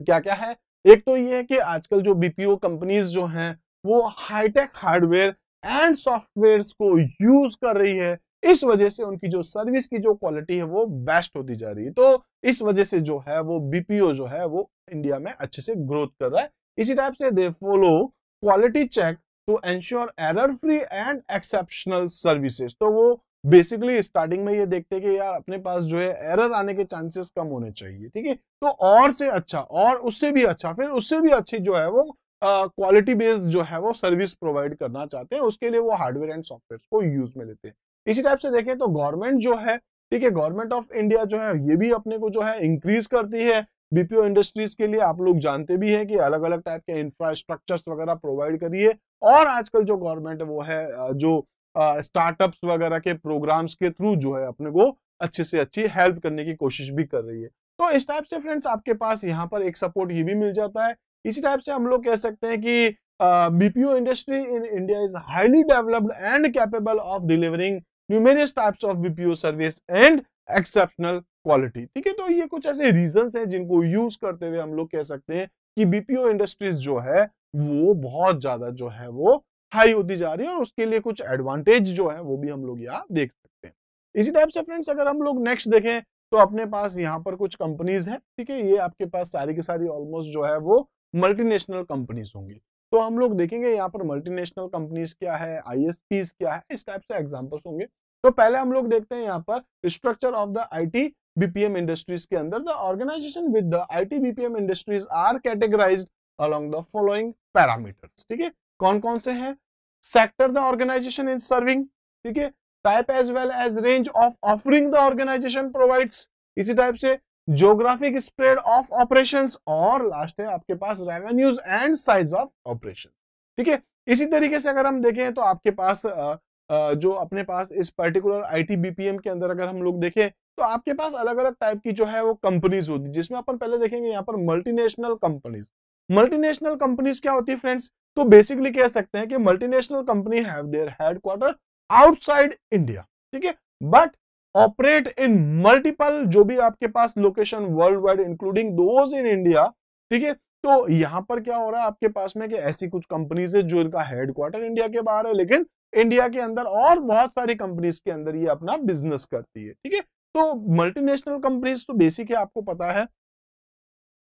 क्या क्या है? एक तो ये है कि आजकल जो बीपीओ कंपनीज़ जो हैं, वो high tech hardware and software को यूज़ कर रही है। इस वजह से उनकी जो सर्विस की जो क्वालिटी है, वो बेस्ट होती जा रही है। तो इस वजह से जो है, वो बीपीओ जो है, वो इंडिया में अच्छे से ग्रोथ कर रहा है। इसी टाइप से they follow quality check to ensure error free and exceptional services तो वो बेसिकली स्टार्टिंग में ये देखते हैं कि यार अपने पास जो है एरर आने के चांसेस कम होने चाहिए, ठीक है? तो और से अच्छा और उससे भी अच्छा फिर उससे भी अच्छी जो है वो क्वालिटी बेस्ड जो है वो सर्विस प्रोवाइड करना चाहते हैं, उसके लिए वो हार्डवेयर एंड सॉफ्टवेयर को यूज़ में लेते हैं। इसी टाइप से देखें तो गवर्नमेंट जो है, ठीक है गवर्नमेंट ऑफ़ इंडिया जो है, ये भी अपने को जो है इंक्रीज करती है बीपीओ इंडस्ट्रीज़ के लिए आप लोग जानते भी हैं कि अलग अलग टाइप के इंफ्रास्ट्रक्चर्स वगैरह प्रोवाइड करिए और आजकल जो गवर्नमेंट वो है जो स्टार्टअप्स वगैरह के प्रोग्राम्स के थ्रू जो है अपने को अच्छे से अच्छी हेल्प करने की कोशिश भी कर रही है। तो इस टाइप से फ्रेंड्स आपके पास यहाँ पर एक सपोर्ट ये भी मिल जाता है। इसी टाइप से हम लोग कह सकते हैं कि BPO industry in India is highly developed and capable of delivering numerous types of BPO service and exceptional quality ठीक है तो ये कुछ ऐसे रीजन हैं जिनको यूज़ करते हुए हम लोग कह सकते हैं कि बीपीओ इंडस्ट्रीज़ जो है, वो बहुत ज़्यादा जो है वो हाई होती जा रही है और उसके लिए कुछ एडवांटेज जो है, वो भी हम लोग यहाँ देख सकते हैं। इसी टाइप से फ्रेंड्स अगर हम लोग नेक्स्ट देखें तो अपने पास यहाँ पर कुछ कंपनीज़ हैं, ठीक है, ये आपके पास सारी की सारी ऑलमोस्ट जो है वो मल्टीनेशनल कंपनीज़ होंगी। तो हम लोग देखेंगे यहाँ पर मल्टीनेशनल कंपनीज़ क्या है आई क्या है, इस टाइप से एग्जाम्पल्स होंगे। तो पहले हम लोग देखते हैं यहाँ पर structure of the IT BPM industries के अंदर the organization with the IT BPM industries are categorized along the following parameters ठीक है? कौन कौन से हैं? Sector the organization is serving ठीक है? Type as well as range of offering the organization provides इसी टाइप से ज्योग्राफिक स्प्रेड ऑफ़ ऑपरेशंस और लास्ट है आपके पास revenues and size of operation ठीक है? इसी तरीके से अगर हम देखें तो आपके पास आ, जो अपने पास इस पर्टिकुलर आईटी बीपीएम के अंदर अगर हम लोग देखें तो आपके पास अलग अलग टाइप की जो है वो कंपनीज़ होती है जिसमें अपन पहले देखेंगे यहाँ पर मल्टीनेशनल कंपनीज़ मल्टीनेशनल कंपनीज़ क्या होती है फ्रेंड्स तो बेसिकली कह सकते हैं कि multinational company have their headquarter outside India ठीक है? बट ऑपरेट इन मल्टीपल जो भी आपके पास location worldwide including those in India ठीक है? तो यहाँ पर क्या हो रहा है, आपके पास में कि ऐसी कुछ कंपनीज़ है जो इनका हेडक्वार्टर इंडिया के बाहर है, लेकिन इंडिया के अंदर और बहुत सारी कंपनीज़ के अंदर ये अपना बिज़नेस करती है, ठीक है? तो मल्टीनेशनल कंपनीज़ तो बेसिक है आपको पता है।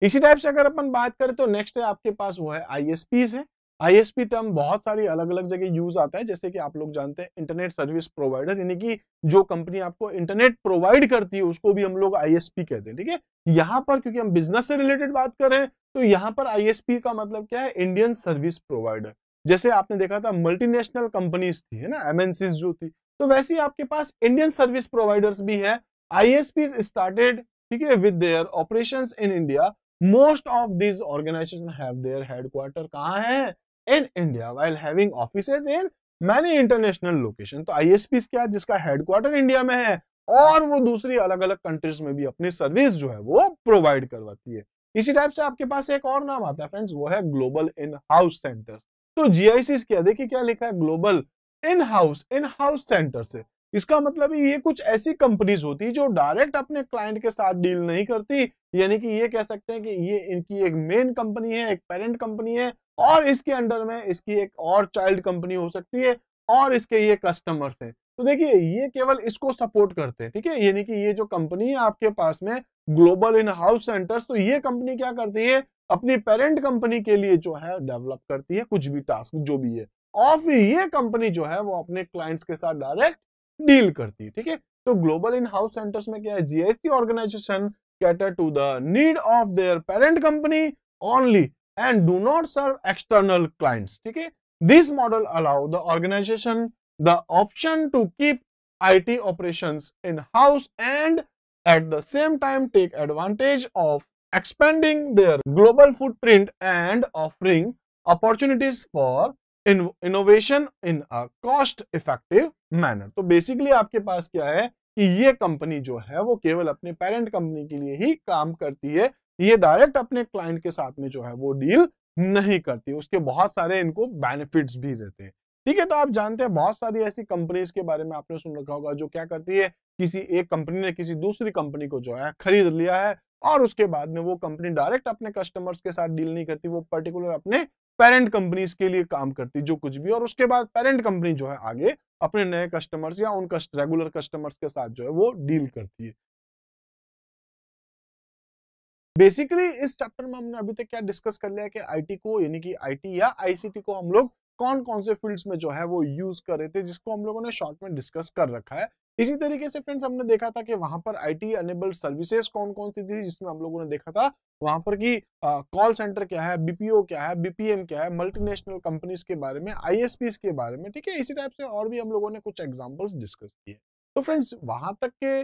इसी टाइप से अगर अपन बात करें तो नेक्स्ट है आपके पास वो है आईएसपीज है। आईएसपी टर्म बहुत सारी अलग अलग जगह यूज़ आता है, जैसे कि आप लोग जानते हैं इंटरनेट सर्विस प्रोवाइडर यानी कि जो कंपनी आपको इंटरनेट प्रोवाइड करती है, उसको भी हम लोग आईएसपी कहते हैं, ठीक है? यहाँ पर क्योंकि हम बिज़नेस से रिलेटेड बात कर रहे हैं तो यहाँ पर आईएसपी का मतलब क्या है? इंडियन सर्विस प्रोवाइडर जैसे आपने देखा था मल्टीनेशनल कंपनीज़ थी, है ना? एमएनसीज जो थी तो वैसे ही आपके पास इंडियन सर्विस प्रोवाइडर्स भी है। आईएसपी स्टार्टेड ठीक है with their operations in India most of this organization have their headquarter कहाँ है? In India while having offices in many international location तो आईएसपी क्या? जिसका हेडक्वार्टर इंडिया में है, और वो दूसरी अलग अलग कंट्रीज़ में भी अपनी सर्विस जो है, वो प्रोवाइड करवाती है। इसी टाइप से आपके पास एक और नाम आता है फ्रेंड्स वो है ग्लोबल इन हाउस सेंटर तो जीआईसी क्या? देखिए क्या लिखा है? Global in house in house center से। इसका मतलब ये कुछ ऐसी कंपनीज़ होती है जो डायरेक्ट अपने क्लाइंट के साथ डील नहीं करती। यानी कि ये कह सकते हैं कि ये इनकी एक मेन कंपनी है, एक पेरेंट कंपनी है, और इसके अंडर में इसकी एक और चाइल्ड कंपनी हो सकती है, और इसके ये कस्टमर्स हैं। तो देखिए, ये केवल इसको सपोर्ट करते हैं, ठीक है? यानी कि ये जो कंपनी है आपके पास में ग्लोबल इन हाउस सेंटर्स तो ये कंपनी क्या करती है? अपनी पेरेंट कंपनी के लिए जो है डेवलप करती है, कुछ भी टास्क जो भी है। ऑफ़ ये कंपनी जो है, वो अपने क्लाइंट्स के साथ डायरेक्ट डील करती है, ठीक है? तो ग्लोबल इन हाउस सेंटर्स में क्या है? GST organization cater to the need of their parent company only and do not serve external clients ठीक है? This model allow the organization the option to keep IT operations in house and at the same time take advantage of expanding their global footprint and offering opportunities for in, innovation in a cost effective manner. तो basically आपके पास क्या है कि ये company जो है, वो केवल अपने पेरेंट कंपनी के लिए ही काम करती है। ये डायरेक्ट अपने क्लाइंट के साथ में जो है, वो डील नहीं करती। उसके बहुत सारे इनको बेनिफिट्स भी रहते हैं। ठीक है तो आप जानते हैं बहुत सारी ऐसी कंपनीज़ के बारे में आपने सुन रखा होगा जो क्या करती है, किसी एक कंपनी ने किसी दूसरी कंपनी को जो है खरीद लिया है और उसके बाद में वो कंपनी डायरेक्ट अपने कस्टमर्स के साथ डील नहीं करती, वो पर्टिकुलर अपने पेरेंट कंपनीज़ के लिए काम करती, जो कुछ भी। और उसके बाद पेरेंट कंपनी जो है, आगे अपने नए कस्टमर्स या उन रेगुलर कस्टमर्स के साथ जो है, वो डील करती है। बेसिकली इस चैप्टर में हमने अभी तक क्या डिस्कस कर लिया कि आईटी को, यानी कि आईटी या आईसीटी को हम लोग कौन कौन से फील्ड्स में जो है, वो यूज़ कर रहे थे, जिसको हम लोगों ने शॉर्ट में डिस्कस कर रखा है। इसी तरीके से फ्रेंड्स हमने देखा था कि वहाँ पर आई टी अनेबल्ड सर्विसेज़ कौन कौन सी थी, जिसमें हम लोगों ने देखा था वहाँ पर की कॉल सेंटर क्या है बीपीओ क्या है बीपीएम क्या है मल्टीनेशनल कंपनीज़ के बारे में आईएसपीज के बारे में, ठीक है? इसी टाइप से और भी हम लोगों ने कुछ एग्जाम्पल्स डिस्कस किए। तो फ्रेंड्स वहाँ तक के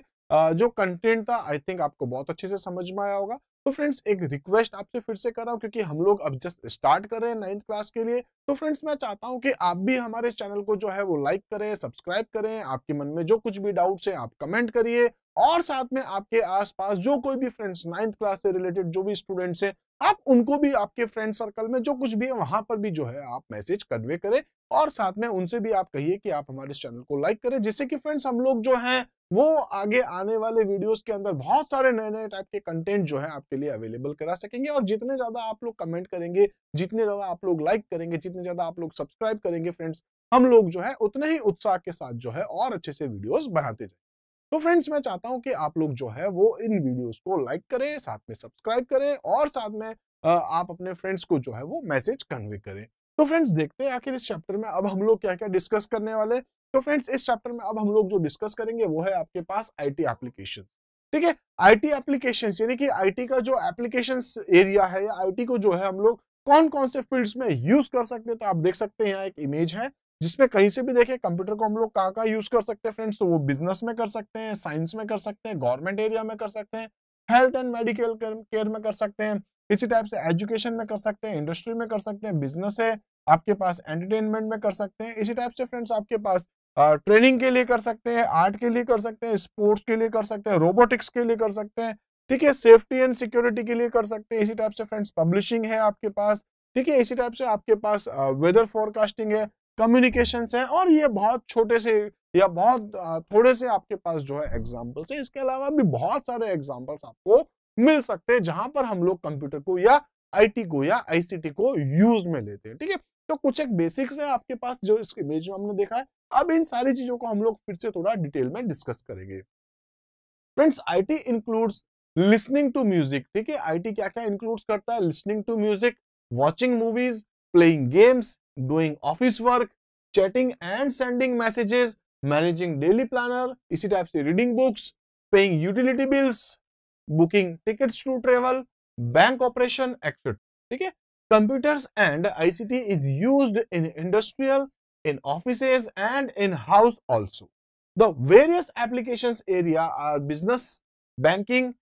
जो कंटेंट था आई थिंक आपको बहुत अच्छे से समझ में आया होगा। तो फ्रेंड्स, एक रिक्वेस्ट आपसे फिर से कर रहा हूँ, क्योंकि हम लोग अब जस्ट स्टार्ट कर रहे हैं नाइन्थ क्लास के लिए। तो फ्रेंड्स, मैं चाहता हूँ कि आप भी हमारे चैनल को जो है वो लाइक करें सब्सक्राइब करें। आपके मन में जो कुछ भी डाउट्स है, आप कमेंट करिए। और साथ में आपके आसपास जो कोई भी फ्रेंड्स नाइन्थ क्लास से रिलेटेड जो भी स्टूडेंट्स हैं, आप उनको भी, आपके फ्रेंड सर्कल में जो कुछ भी है, वहाँ पर भी जो है आप मैसेज कन्वे करें और साथ में उनसे भी आप कहिए कि आप हमारे चैनल को लाइक करें, जिससे कि फ्रेंड्स हम लोग जो हैं, वो आगे आने वाले वीडियोस के अंदर बहुत सारे नए नए टाइप के कंटेंट जो है आपके लिए अवेलेबल करा सकेंगे और जितने ज़्यादा आप लोग कमेंट करेंगे, जितने ज़्यादा आप लोग लाइक करेंगे, जितने ज़्यादा आप लोग सब्सक्राइब करेंगे फ्रेंड्स हम लोग जो है उतने ही उत्साह के साथ जो है और अच्छे से वीडियोस बनाते जाए तो फ्रेंड्स, मैं चाहता हूँ कि आप लोग जो है वो इन वीडियोस को लाइक करें, साथ में सब्सक्राइब करें और साथ में आप अपने फ्रेंड्स को जो है वो मैसेज कन्वे करें। तो फ्रेंड्स, देखते हैं आखिर इस चैप्टर में अब हम लोग क्या क्या डिस्कस करने वाले तो फ्रेंड्स, इस चैप्टर में अब हम लोग जो डिस्कस करेंगे वो है आपके पास आईटी एप्लीकेशन ठीक है? आईटी एप्लीकेशन यानी कि आईटी का जो एप्लीकेशन एरिया है या आईटी को जो है हम लोग कौन कौन से फील्ड्स में यूज़ कर सकते हैं तो आप देख सकते हैं यहाँ एक इमेज है। जिसमें कहीं से भी देखें कंप्यूटर को हम लोग कहाँ कहाँ यूज़ कर सकते हैं फ्रेंड्स तो वो बिज़नेस में कर सकते हैं साइंस में कर सकते हैं गवर्नमेंट एरिया में कर सकते हैं हेल्थ एंड मेडिकल केयर में कर सकते हैं इसी टाइप से एजुकेशन में कर सकते हैं इंडस्ट्री में कर सकते हैं बिज़नेस है आपके पास एंटरटेनमेंट में कर सकते हैं इसी टाइप से फ्रेंड्स आपके पास ट्रेनिंग के लिए कर सकते हैं आर्ट के लिए कर सकते हैं स्पोर्ट्स के लिए कर सकते हैं रोबोटिक्स के लिए कर सकते हैं ठीक है सेफ्टी एंड सिक्योरिटी के लिए कर सकते हैं इसी टाइप से फ्रेंड्स पब्लिशिंग है आपके पास ठीक है इसी टाइप से आपके पास वेदर फोरकास्टिंग है कम्युनिकेशन है और ये बहुत छोटे से या बहुत थोड़े से आपके पास जो है एग्जाम्पल्स है। इसके अलावा भी बहुत सारे एग्जाम्पल्स आपको मिल सकते हैं जहाँ पर हम लोग कंप्यूटर को या आईटी को या आईसीटी को यूज़ में लेते हैं, ठीक है? तो कुछ एक बेसिक्स है आपके पास जो इस इमेज में हमने देखा है। अब इन सारी चीज़ों को हम लोग फिर से थोड़ा डिटेल में डिस्कस करेंगे। Friends IT includes listening to music ठीक है? आईटी क्या क्या इंक्लूड्स करता है? Listening to music watching movies playing games Doing office work chatting and sending messages managing daily planner इसी टाइप से reading books paying utility bills booking tickets to travel bank operation etcetera ठीक है computers and ICT is used in industrial, in offices and in house also. The various applications area are business, banking,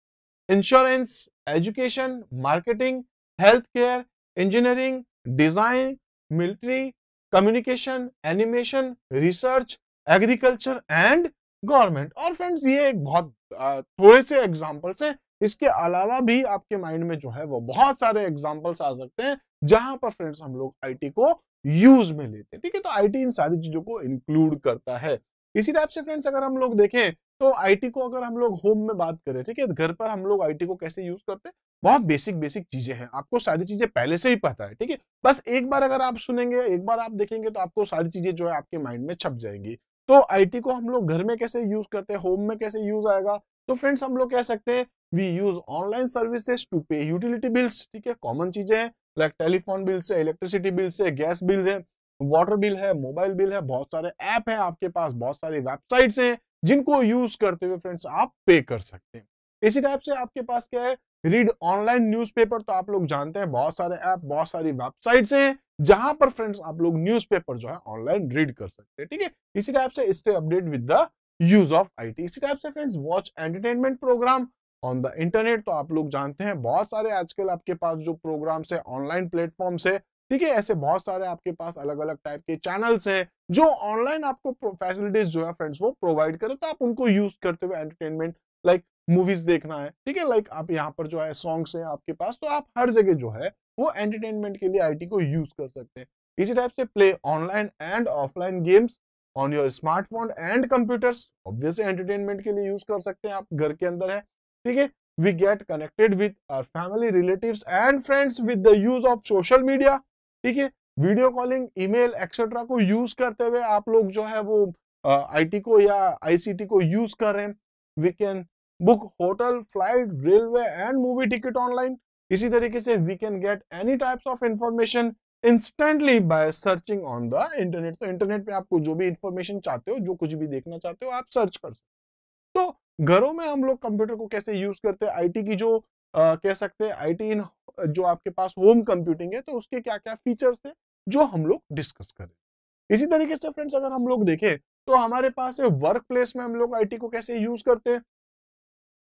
insurance, education, marketing, healthcare, engineering, design, military, communication animation research agriculture and government और friends ये एक बहुत थोड़े से examples हैं। इसके अलावा भी आपके माइंड में जो है वो बहुत सारे एग्जाम्पल्स आ सकते हैं जहाँ पर फ्रेंड्स हम लोग आईटी को यूज़ में लेते हैं। ठीक है तो आईटी इन सारी चीज़ों को इंक्लूड करता है। इसी टाइप से फ्रेंड्स अगर हम लोग देखें तो आईटी को अगर हम लोग होम में बात करें, ठीक है, घर पर हम लोग आईटी को कैसे यूज़ करते हैं? बहुत बेसिक बेसिक चीज़ें हैं। आपको सारी चीज़ें पहले से ही पता है, ठीक है? बस एक बार अगर आप सुनेंगे, एक बार आप देखेंगे तो आपको सारी चीज़ें जो है आपके माइंड में छप जाएँगी। तो आईटी को हम लोग घर में कैसे यूज़ करते हैं होम में कैसे यूज़ आएगा? तो फ्रेंड्स हम लोग कह सकते हैं we use online services to pay utility bills ठीक है? कॉमन चीज़ें हैं लाइक टेलीफोन बिल्स है इलेक्ट्रिसिटी बिल्स है गैस बिल्स है। वाटर बिल है, मोबाइल बिल है, बहुत सारे ऐप है आपके पास, बहुत सारी वेबसाइट्स हैं जिनको यूज़ करते हुए फ्रेंड्स आप पे कर सकते हैं। इसी टाइप से आपके पास क्या है, रीड ऑनलाइन न्यूज़पेपर तो आप लोग जानते हैं, बहुत सारे ऐप, बहुत सारी वेबसाइट्स हैं जहाँ पर फ्रेंड्स आप लोग न्यूज़पेपर जो है ऑनलाइन रीड कर सकते हैं, ठीक है? इसी टाइप से stay update with the use of IT. इसी टाइप से friends watch entertainment program on the internet तो आप लोग जानते हैं, बहुत सारे आजकल आपके पास जो प्रोग्राम्स है, ऑनलाइन प्लेटफॉर्म है ठीक है, ऐसे बहुत सारे आपके पास अलग अलग टाइप के चैनल्स हैं, जो ऑनलाइन आपको फैसिलिटीज़ जो है फ्रेंड्स वो प्रोवाइड करे तो आप उनको यूज़ करते हुए एंटरटेनमेंट लाइक मूवीज़ देखना है, ठीक है? लाइक आप यहाँ पर जो है सॉन्ग्स हैं आपके पास तो आप हर जगह जो है वो एंटरटेनमेंट के लिए आईटी को यूज़ कर सकते हैं। इसी टाइप से play online and offline games on your smartphone and computers obviously entertainment के लिए यूज़ कर सकते हैं आप, घर के अंदर है, ठीक है? We get connected with our family relatives and friends with the use of social media ठीक है, वीडियो कॉलिंग, ईमेल, एक्सेट्रा को यूज़ करते हुए आप लोग जो है वो आईटी को या आईसीटी को यूज़ कर रहे हैं। We can book hotel flight railway and movie ticket online इसी तरीके से we can get any types of information instantly by searching on the internet तो इंटरनेट पे आपको जो भी इंफॉर्मेशन चाहते हो, जो कुछ भी देखना चाहते हो, आप सर्च कर सकते हो। तो घरों में हम लोग कंप्यूटर को कैसे यूज़ करते हैं? आईटी की जो कह सकते हैं आईटी इन, जो आपके पास होम कंप्यूटिंग है तो उसके क्या क्या फीचर्स थे जो हम लोग डिस्कस करें। इसी तरीके से फ्रेंड्स अगर हम लोग देखें तो हमारे पास है वर्क प्लेस में हम लोग आईटी को कैसे यूज़ करते हैं।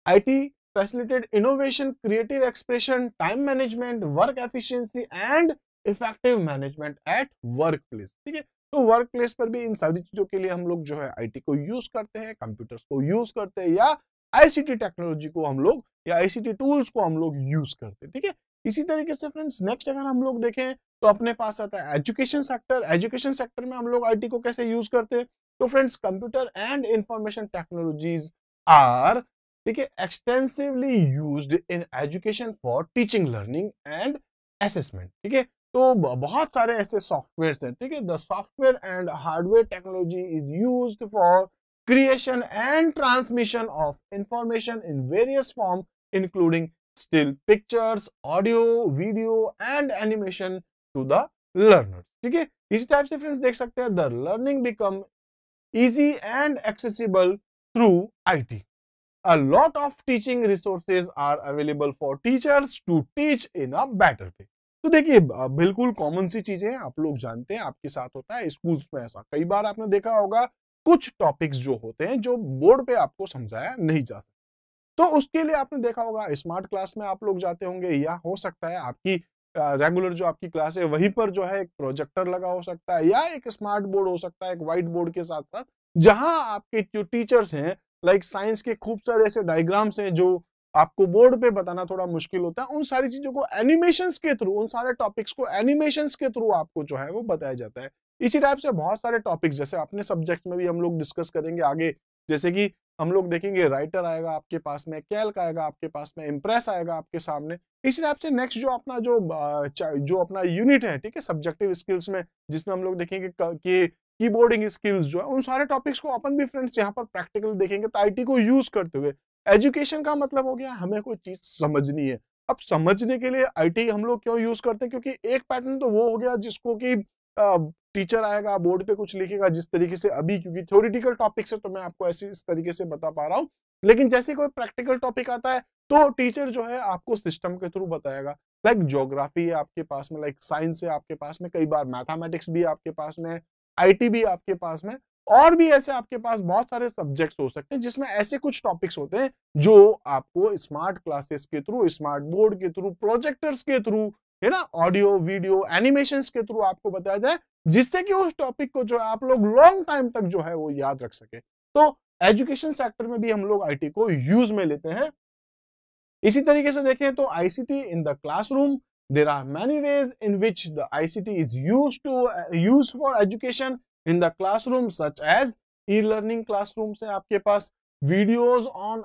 IT facilitated innovation creative expression time management work efficiency and effective management at workplace ठीक है? तो वर्क प्लेस पर भी इन सारी चीज़ों के लिए हम लोग जो है आईटी को यूज़ करते हैं कंप्यूटर्स को यूज़ करते हैं या आईसीटी टेक्नोलॉजी को हम लोग या आईसीटी टूल्स को हम लोग यूज़ करते ठीक है? इसी तरीके से फ्रेंड्स नेक्स्ट अगर हम लोग देखें तो अपने पास आता है एजुकेशन सेक्टर एजुकेशन सेक्टर में हम लोग आईटी को कैसे यूज़ करते हैं? तो friends computer and information technologies are ठीक है extensively used in education for teaching learning and assessment ठीक है? तो बहुत सारे ऐसे सॉफ्टवेयर हैं, ठीक है? The software and hardware technology is use for creation and transmission of information in various form including still pictures audio video and animation to the learners ठीक है इसी टाइप से फ्रेंड्स देख सकते हैं the learning become easy and accessible through IT. A lot of teaching resources are available for teachers to teach in a better way. तो देखिए बिल्कुल कॉमन सी चीज़ें आप लोग जानते हैं आपके साथ होता है स्कूल्स में ऐसा कई बार आपने देखा होगा कुछ टॉपिक्स जो होते हैं, जो बोर्ड पे आपको समझाया नहीं जा सकता। तो उसके लिए आपने देखा होगा स्मार्ट क्लास में आप लोग जाते होंगे या हो सकता है आपकी रेगुलर जो आपकी क्लास है, वहीं पर जो है एक प्रोजेक्टर लगा हो सकता है या एक स्मार्ट बोर्ड हो सकता है, एक व्हाइट बोर्ड के साथ साथ जहाँ आपके जो टीचर्स हैं लाइक साइंस के खूब सारे ऐसे डायग्राम्स हैं जो आपको बोर्ड पे बताना थोड़ा मुश्किल होता है, उन सारी चीज़ों को एनिमेशन के थ्रू उन सारे टॉपिक्स को एनिमेशन के थ्रू आपको जो है वो बताया जाता है। इसी टाइप से बहुत सारे टॉपिक्स जैसे अपने सब्जेक्ट में भी हम लोग डिस्कस करेंगे आगे। जैसे कि हम लोग देखेंगे राइटर आएगा आपके पास में कैल्क आएगा आपके पास में इम्प्रेस आएगा आपके सामने। इसी टाइप से नेक्स्ट जो अपना जो जो अपना यूनिट है, ठीक है सब्जेक्टिव स्किल्स में, जिसमें हम लोग देखेंगे कि कीबोर्डिंग स्किल्स जो है, उन सारे टॉपिक्स को अपन भी फ्रेंड्स यहाँ पर प्रैक्टिकल देखेंगे तो आईटी को यूज़ करते हुए। एजुकेशन का मतलब हो गया, हमें कोई चीज़ समझनी है। अब समझने के लिए आईटी हम लोग क्यों यूज़ करते हैं? क्योंकि एक पैटर्न तो वो हो गया जिसको कि टीचर आएगा, बोर्ड पे कुछ लिखेगा जिस तरीके से अभी, क्योंकि थ्योरिटिकल टॉपिक से तो मैं आपको ऐसे इस तरीके से बता पा रहा हूँ। लेकिन जैसे कोई प्रैक्टिकल टॉपिक आता है तो टीचर जो है आपको सिस्टम के थ्रू बताएगा। लाइक ज्योग्राफी है आपके पास में लाइक साइंस है आपके पास में, कई बार मैथमेटिक्स भी आपके पास में आईटी भी आपके पास में, और भी ऐसे आपके पास बहुत सारे सब्जेक्ट्स हो सकते हैं, जिसमें ऐसे कुछ टॉपिक्स होते हैं, जो आपको स्मार्ट क्लासेस के थ्रू स्मार्ट बोर्ड के थ्रू प्रोजेक्टर्स के थ्रू है ना? ऑडियो वीडियो एनिमेशन के थ्रू आपको बताया जाए जिससे कि उस टॉपिक को जो है आप लोग लॉन्ग टाइम तक जो है वो याद रख सके। तो एजुकेशन सेक्टर में भी हम लोग आईटी को यूज़ में लेते हैं। इसी तरीके से देखें तो ICT in the classroom there are many ways in which the ICT is used to uh, used for education in the classroom such as e-learning classroom से आपके पास वीडियोस ऑन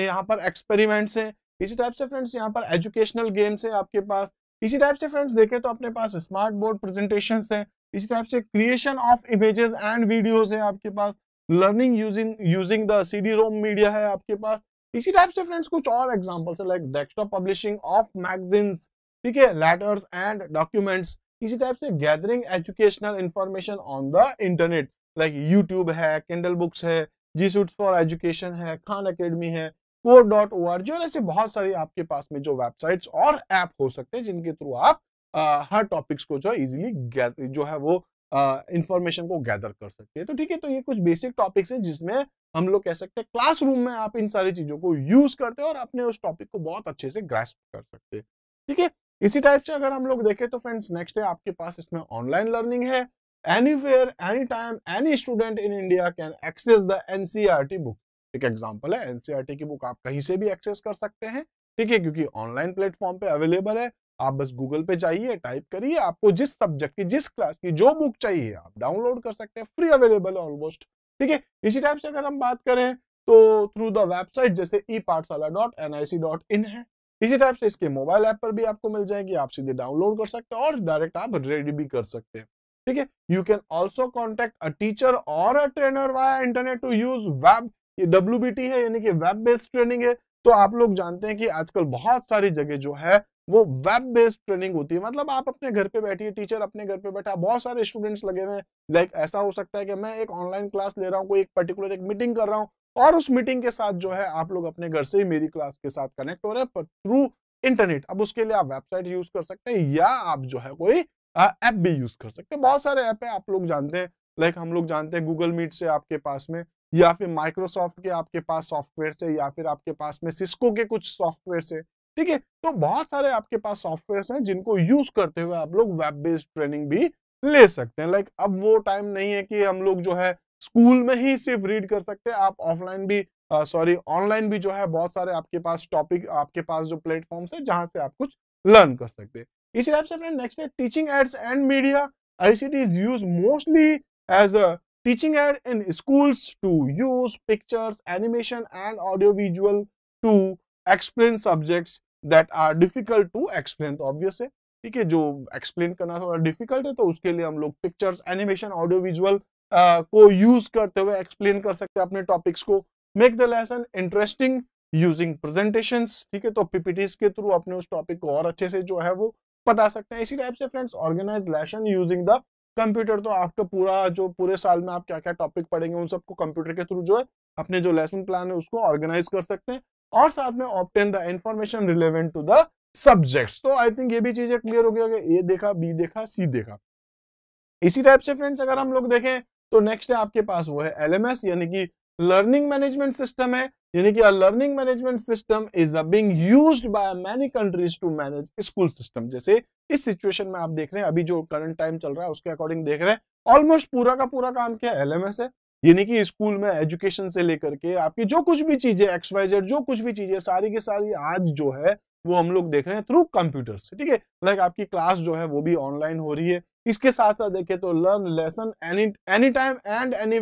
यहाँ पर एक्सपेरिमेंट्स है। इसी टाइप से फ्रेंड्स यहाँ पर educational games है आपके पास। इसी टाइप से फ्रेंड्स देखें तो अपने पास स्मार्ट बोर्ड प्रेजेंटेशन है। इसी टाइप से creation of images and videos है आपके पास। Learning using using the C D ROM media है आपके पास। इसी टाइप से फ्रेंड्स कुछ और एग्जांपल्स है like desktop publishing of magazines ठीक है लेटर्स एंड डॉक्यूमेंट्स इसी टाइप से gathering educational information on the internet like YouTube है किंडल बुक्स है जी सूट फॉर एजुकेशन है खान अकेडमी है। Core dot O R G और ऐसे बहुत सारी आपके पास में जो वेबसाइट्स और ऐप हो सकते हैं जिनके थ्रू आप आ, हर टॉपिक्स को जो है इजिली जो है वो इंफॉर्मेशन को गैदर कर सकते हैं। तो ठीक है तो ये कुछ बेसिक टॉपिक्स हैं जिसमें हम लोग कह सकते हैं क्लासरूम में आप इन सारी चीज़ों को यूज़ करते हैं और अपने उस टॉपिक को बहुत अच्छे से ग्रेस्प कर सकते हैं। ठीक है इसी टाइप से अगर हम लोग देखें तो फ्रेंड्स नेक्स्ट है आपके पास इसमें ऑनलाइन लर्निंग है। Anywhere any time any student in India can access the NCERT book एक एग्जांपल है एनसीईआरटी की बुक आप कहीं से भी एक्सेस कर सकते हैं। ठीक है, क्योंकि ऑनलाइन प्लेटफॉर्म पे अवेलेबल है, आप बस गूगल पे जाइए टाइप करिए, आपको जिस सब्जेक्ट की, जिस क्लास की जो बुक चाहिए, आप डाउनलोड कर सकते हैं फ्री अवेलेबल है ऑलमोस्ट ठीक है, इसी टाइप से अगर हम बात करें तो थ्रू द वेबसाइट जैसे e Pathshala dot N I C dot in है। इसी टाइप से इसके मोबाइल ऐप पर भी आपको मिल जाएगी, आप सीधे डाउनलोड कर सकते हैं और डायरेक्ट आप रेडी भी कर सकते हैं। ठीक है you can also contact a teacher और a trainer via internet to use web ये डब्ल्यूबीटी है, यानी कि वेब बेस्ड ट्रेनिंग है। तो आप लोग जानते हैं कि आजकल बहुत सारी जगह जो है, वो वेब बेस्ड ट्रेनिंग होती है। मतलब आप अपने घर पे बैठिए टीचर अपने घर पे बैठा, बहुत सारे स्टूडेंट्स लगे हुए लाइक ऐसा हो सकता है कि मैं एक ऑनलाइन क्लास ले रहा हूँ, कोई एक पर्टिकुलर एक मीटिंग कर रहा हूँ, और उस मीटिंग के साथ जो है, आप लोग अपने घर से ही मेरी क्लास के साथ कनेक्ट हो रहे हैं थ्रू इंटरनेट अब उसके लिए आप वेबसाइट यूज़ कर सकते हैं, या आप जो है कोई ऐप भी यूज़ कर सकते हैं। बहुत सारे ऐप है, आप लोग जानते हैं। लाइक हम लोग जानते हैं गूगल मीट से आपके पास में या फिर माइक्रोसॉफ्ट के आपके पास सॉफ्टवेयर से, या फिर आपके पास में सिस्को के कुछ सॉफ्टवेयर से, ठीक है? तो बहुत सारे आपके पास सॉफ्टवेयर हैं जिनको यूज़ करते हुए आप लोग वेब बेस्ड ट्रेनिंग भी ले सकते हैं। लाइक अब वो टाइम नहीं है कि हम लोग जो है स्कूल में ही सिर्फ़ रीड कर सकते हैं, आप ऑफलाइन भी सॉरी, ऑनलाइन भी जो है बहुत सारे आपके पास टॉपिक, आपके पास जो प्लेटफॉर्म्स है जहाँ से आप कुछ लर्न कर सकते हैं। इसी टाइप से फ्रेंड नेक्स्ट है teaching aids and media. ICT is use mostly as a teaching ad in schools to use pictures, animation, and audio visual to explain subjects that are difficult to explain तो है। ठीक है, जो explain करना थोड़ा difficult है तो उसके लिए हम लोग पिक्चर्स एनिमेशन ऑडियो विजुअल को यूज़ करते हुए एक्सप्लेन कर सकते हैं अपने टॉपिक्स को। Make the lesson interesting using presentation ठीक है तो पीपीटीज के थ्रू अपने उस टॉपिक को और अच्छे से जो है वो बता सकते हैं। इसी टाइप से friends organize lesson using the computer तो आपका पूरा जो पूरे साल में आप क्या क्या टॉपिक पढ़ेंगे, उन सबको कंप्यूटर के थ्रू जो है, अपने जो लेसन प्लान है, उसको ऑर्गेनाइज कर सकते हैं और साथ में obtain the information relevant to the subjects तो आई थिंक ये भी चीज़ें क्लियर हो गई ए देखा बी देखा सी देखा। इसी टाइप से फ्रेंड्स अगर हम लोग देखें तो नेक्स्ट है आपके पास वो है एलएमएस यानी कि लर्निंग मैनेजमेंट सिस्टम है, यानी कि learning management system is being used by many countries to manage school system जैसे इस सिचुएशन में आप देख रहे हैं, अभी जो करंट टाइम चल रहा है, उसके अकॉर्डिंग देख रहे हैं ऑलमोस्ट पूरा का पूरा काम क्या है? एलएमएस है। यानी कि स्कूल में एजुकेशन से लेकर के आपकी जो कुछ भी चीज़ें एक्स वाई जेड जो कुछ भी चीज़ें, सारी की सारी आज जो है, वो हम लोग देख रहे हैं थ्रू कंप्यूटर से, ठीक है? लाइक आपकी क्लास जो है, वो भी ऑनलाइन हो रही है। इसके साथ साथ देखें तो learn lesson any any time and any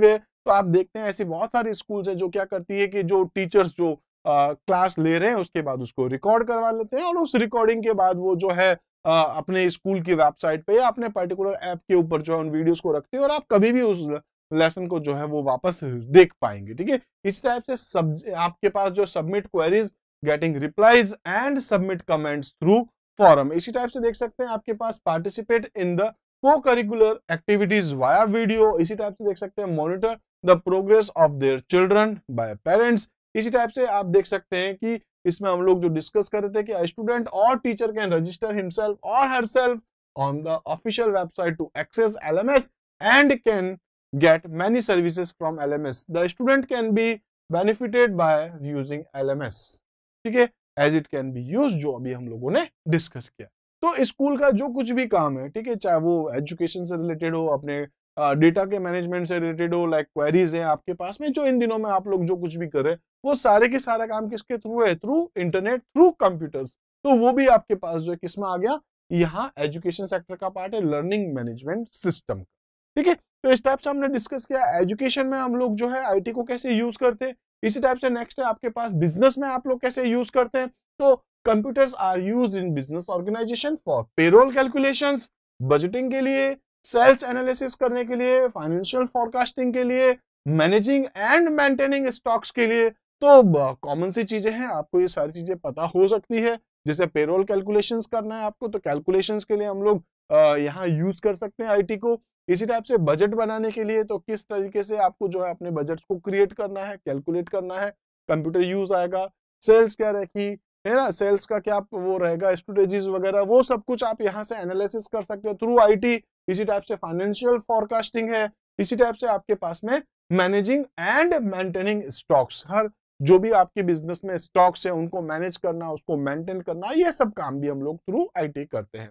तो आप देखते हैं ऐसी बहुत सारी स्कूल्स है जो क्या करती है कि जो टीचर्स जो आ, क्लास ले रहे हैं उसके बाद उसको रिकॉर्ड करवा लेते हैं और उस रिकॉर्डिंग के बाद वो जो है आ, अपने स्कूल की वेबसाइट पे या अपने पर्टिकुलर ऐप के ऊपर जो है उन वीडियोस को रखते हैं और आप कभी भी उस लेसन को जो है वो वापस देख पाएँगे ठीक है? इस टाइप से सब आपके पास जो submit queries getting replies and submit comments through forum इसी टाइप से देख सकते हैं आपके पास participate in the co-curricular activities via video इसी टाइप से देख सकते हैं monitor the progress of their children by parents इसी टाइप से आप देख सकते हैं कि इसमें हम लोग जो डिस्कस कर रहे थे कि स्टूडेंट और टीचर कैन रजिस्टर हिमसेल्फ और herself on the official website to access LMS and can get many services from LMS. The student can be benefited by using LMS. ठीक है as it can be use जो अभी हम लोगों ने discuss किया तो स्कूल का जो कुछ भी काम है, ठीक है चाहे वो एजुकेशन से रिलेटेड हो, अपने डेटा के मैनेजमेंट से रिलेटेड हो लाइक क्वेरीज हैं आपके पास में, जो इन दिनों में आप लोग जो कुछ भी कर रहे हैं, वो सारे के सारा काम किसके थ्रू है? थ्रू इंटरनेट थ्रू कंप्यूटर्स तो वो भी आपके पास जो है किसमें आ गया? यहाँ एजुकेशन सेक्टर का पार्ट है लर्निंग मैनेजमेंट सिस्टम ठीक है? तो इस टाइप से हमने डिस्कस किया एजुकेशन में हम लोग जो है आईटी को कैसे यूज़ करते हैं? इसी टाइप से नेक्स्ट है आपके पास बिज़नेस में आप लोग कैसे यूज़ करते हैं? तो computers are use in business organization for payroll calculation budgeting के लिए सेल्स एनालिसिस करने के लिए फाइनेंशियल फोरकास्टिंग के लिए मैनेजिंग एंड मेंटेनिंग स्टॉक्स के लिए। तो कॉमन सी चीज़ें हैं, आपको ये सारी चीज़ें पता हो सकती है। जैसे पेरोल कैलकुलेशंस करना है आपको तो कैलकुलेशंस के लिए हम लोग यहाँ यूज़ कर सकते हैं आईटी को। इसी टाइप से बजट बनाने के लिए तो किस तरीके से आपको जो है अपने बजट को क्रिएट करना है कैलकुलेट करना है कंप्यूटर यूज़ आएगा। सेल्स क्या रखी है ना? सेल्स का क्या वो रहेगा स्ट्रेटेजीज वगैरह, वो सब कुछ आप यहाँ से एनालिसिस कर सकते हो थ्रू आईटी इसी टाइप से फाइनेंशियल फोरकास्टिंग है, इसी टाइप से आपके पास में मैनेजिंग एंड मेंटेनिंग स्टॉक्स हर, जो भी आपके बिज़नेस में स्टॉक्स है, उनको मैनेज करना, उसको मेंटेन करना, ये सब काम भी हम लोग थ्रू आईटी करते हैं।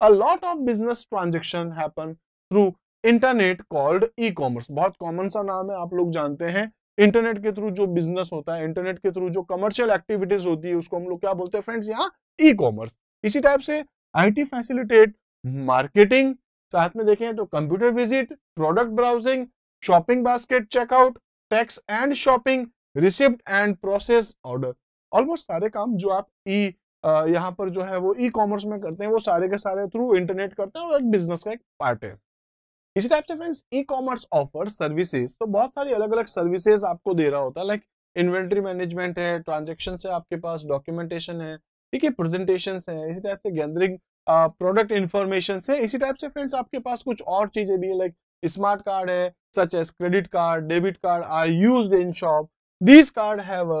A lot of business transaction happen through internet called e commerce बहुत कॉमन सा नाम है, आप लोग जानते हैं। इंटरनेट के थ्रू जो बिज़नेस होता है, इंटरनेट के थ्रू जो कमर्शियल एक्टिविटीज़ होती है, उसको हम लोग क्या बोलते हैं फ्रेंड्स यहाँ? ई कॉमर्स इसी टाइप से आईटी फैसिलिटेट मार्केटिंग साथ में देखें तो computer visit product browsing shopping basket checkout tax and shopping receipt and process order almost सारे काम जो आप ई यहाँ पर जो है वो ई कॉमर्स में करते हैं, वो सारे के सारे थ्रू इंटरनेट करते हैं और एक बिज़नेस का एक पार्ट है। इसी टाइप से friends e commerce offer services तो बहुत सारी अलग अलग सर्विसेज़ आपको दे रहा होता है लाइक इन्वेंट्री मैनेजमेंट है ट्रांजेक्शन है आपके पास डॉक्यूमेंटेशन है, ठीक है प्रेजेंटेशन है, इसी टाइप से गैदरिंग प्रोडक्ट इन्फॉर्मेशन है, इसी टाइप से फ्रेंड्स आपके पास कुछ और चीज़ें भी है लाइक स्मार्ट कार्ड है such as credit card debit card are use in shop these card have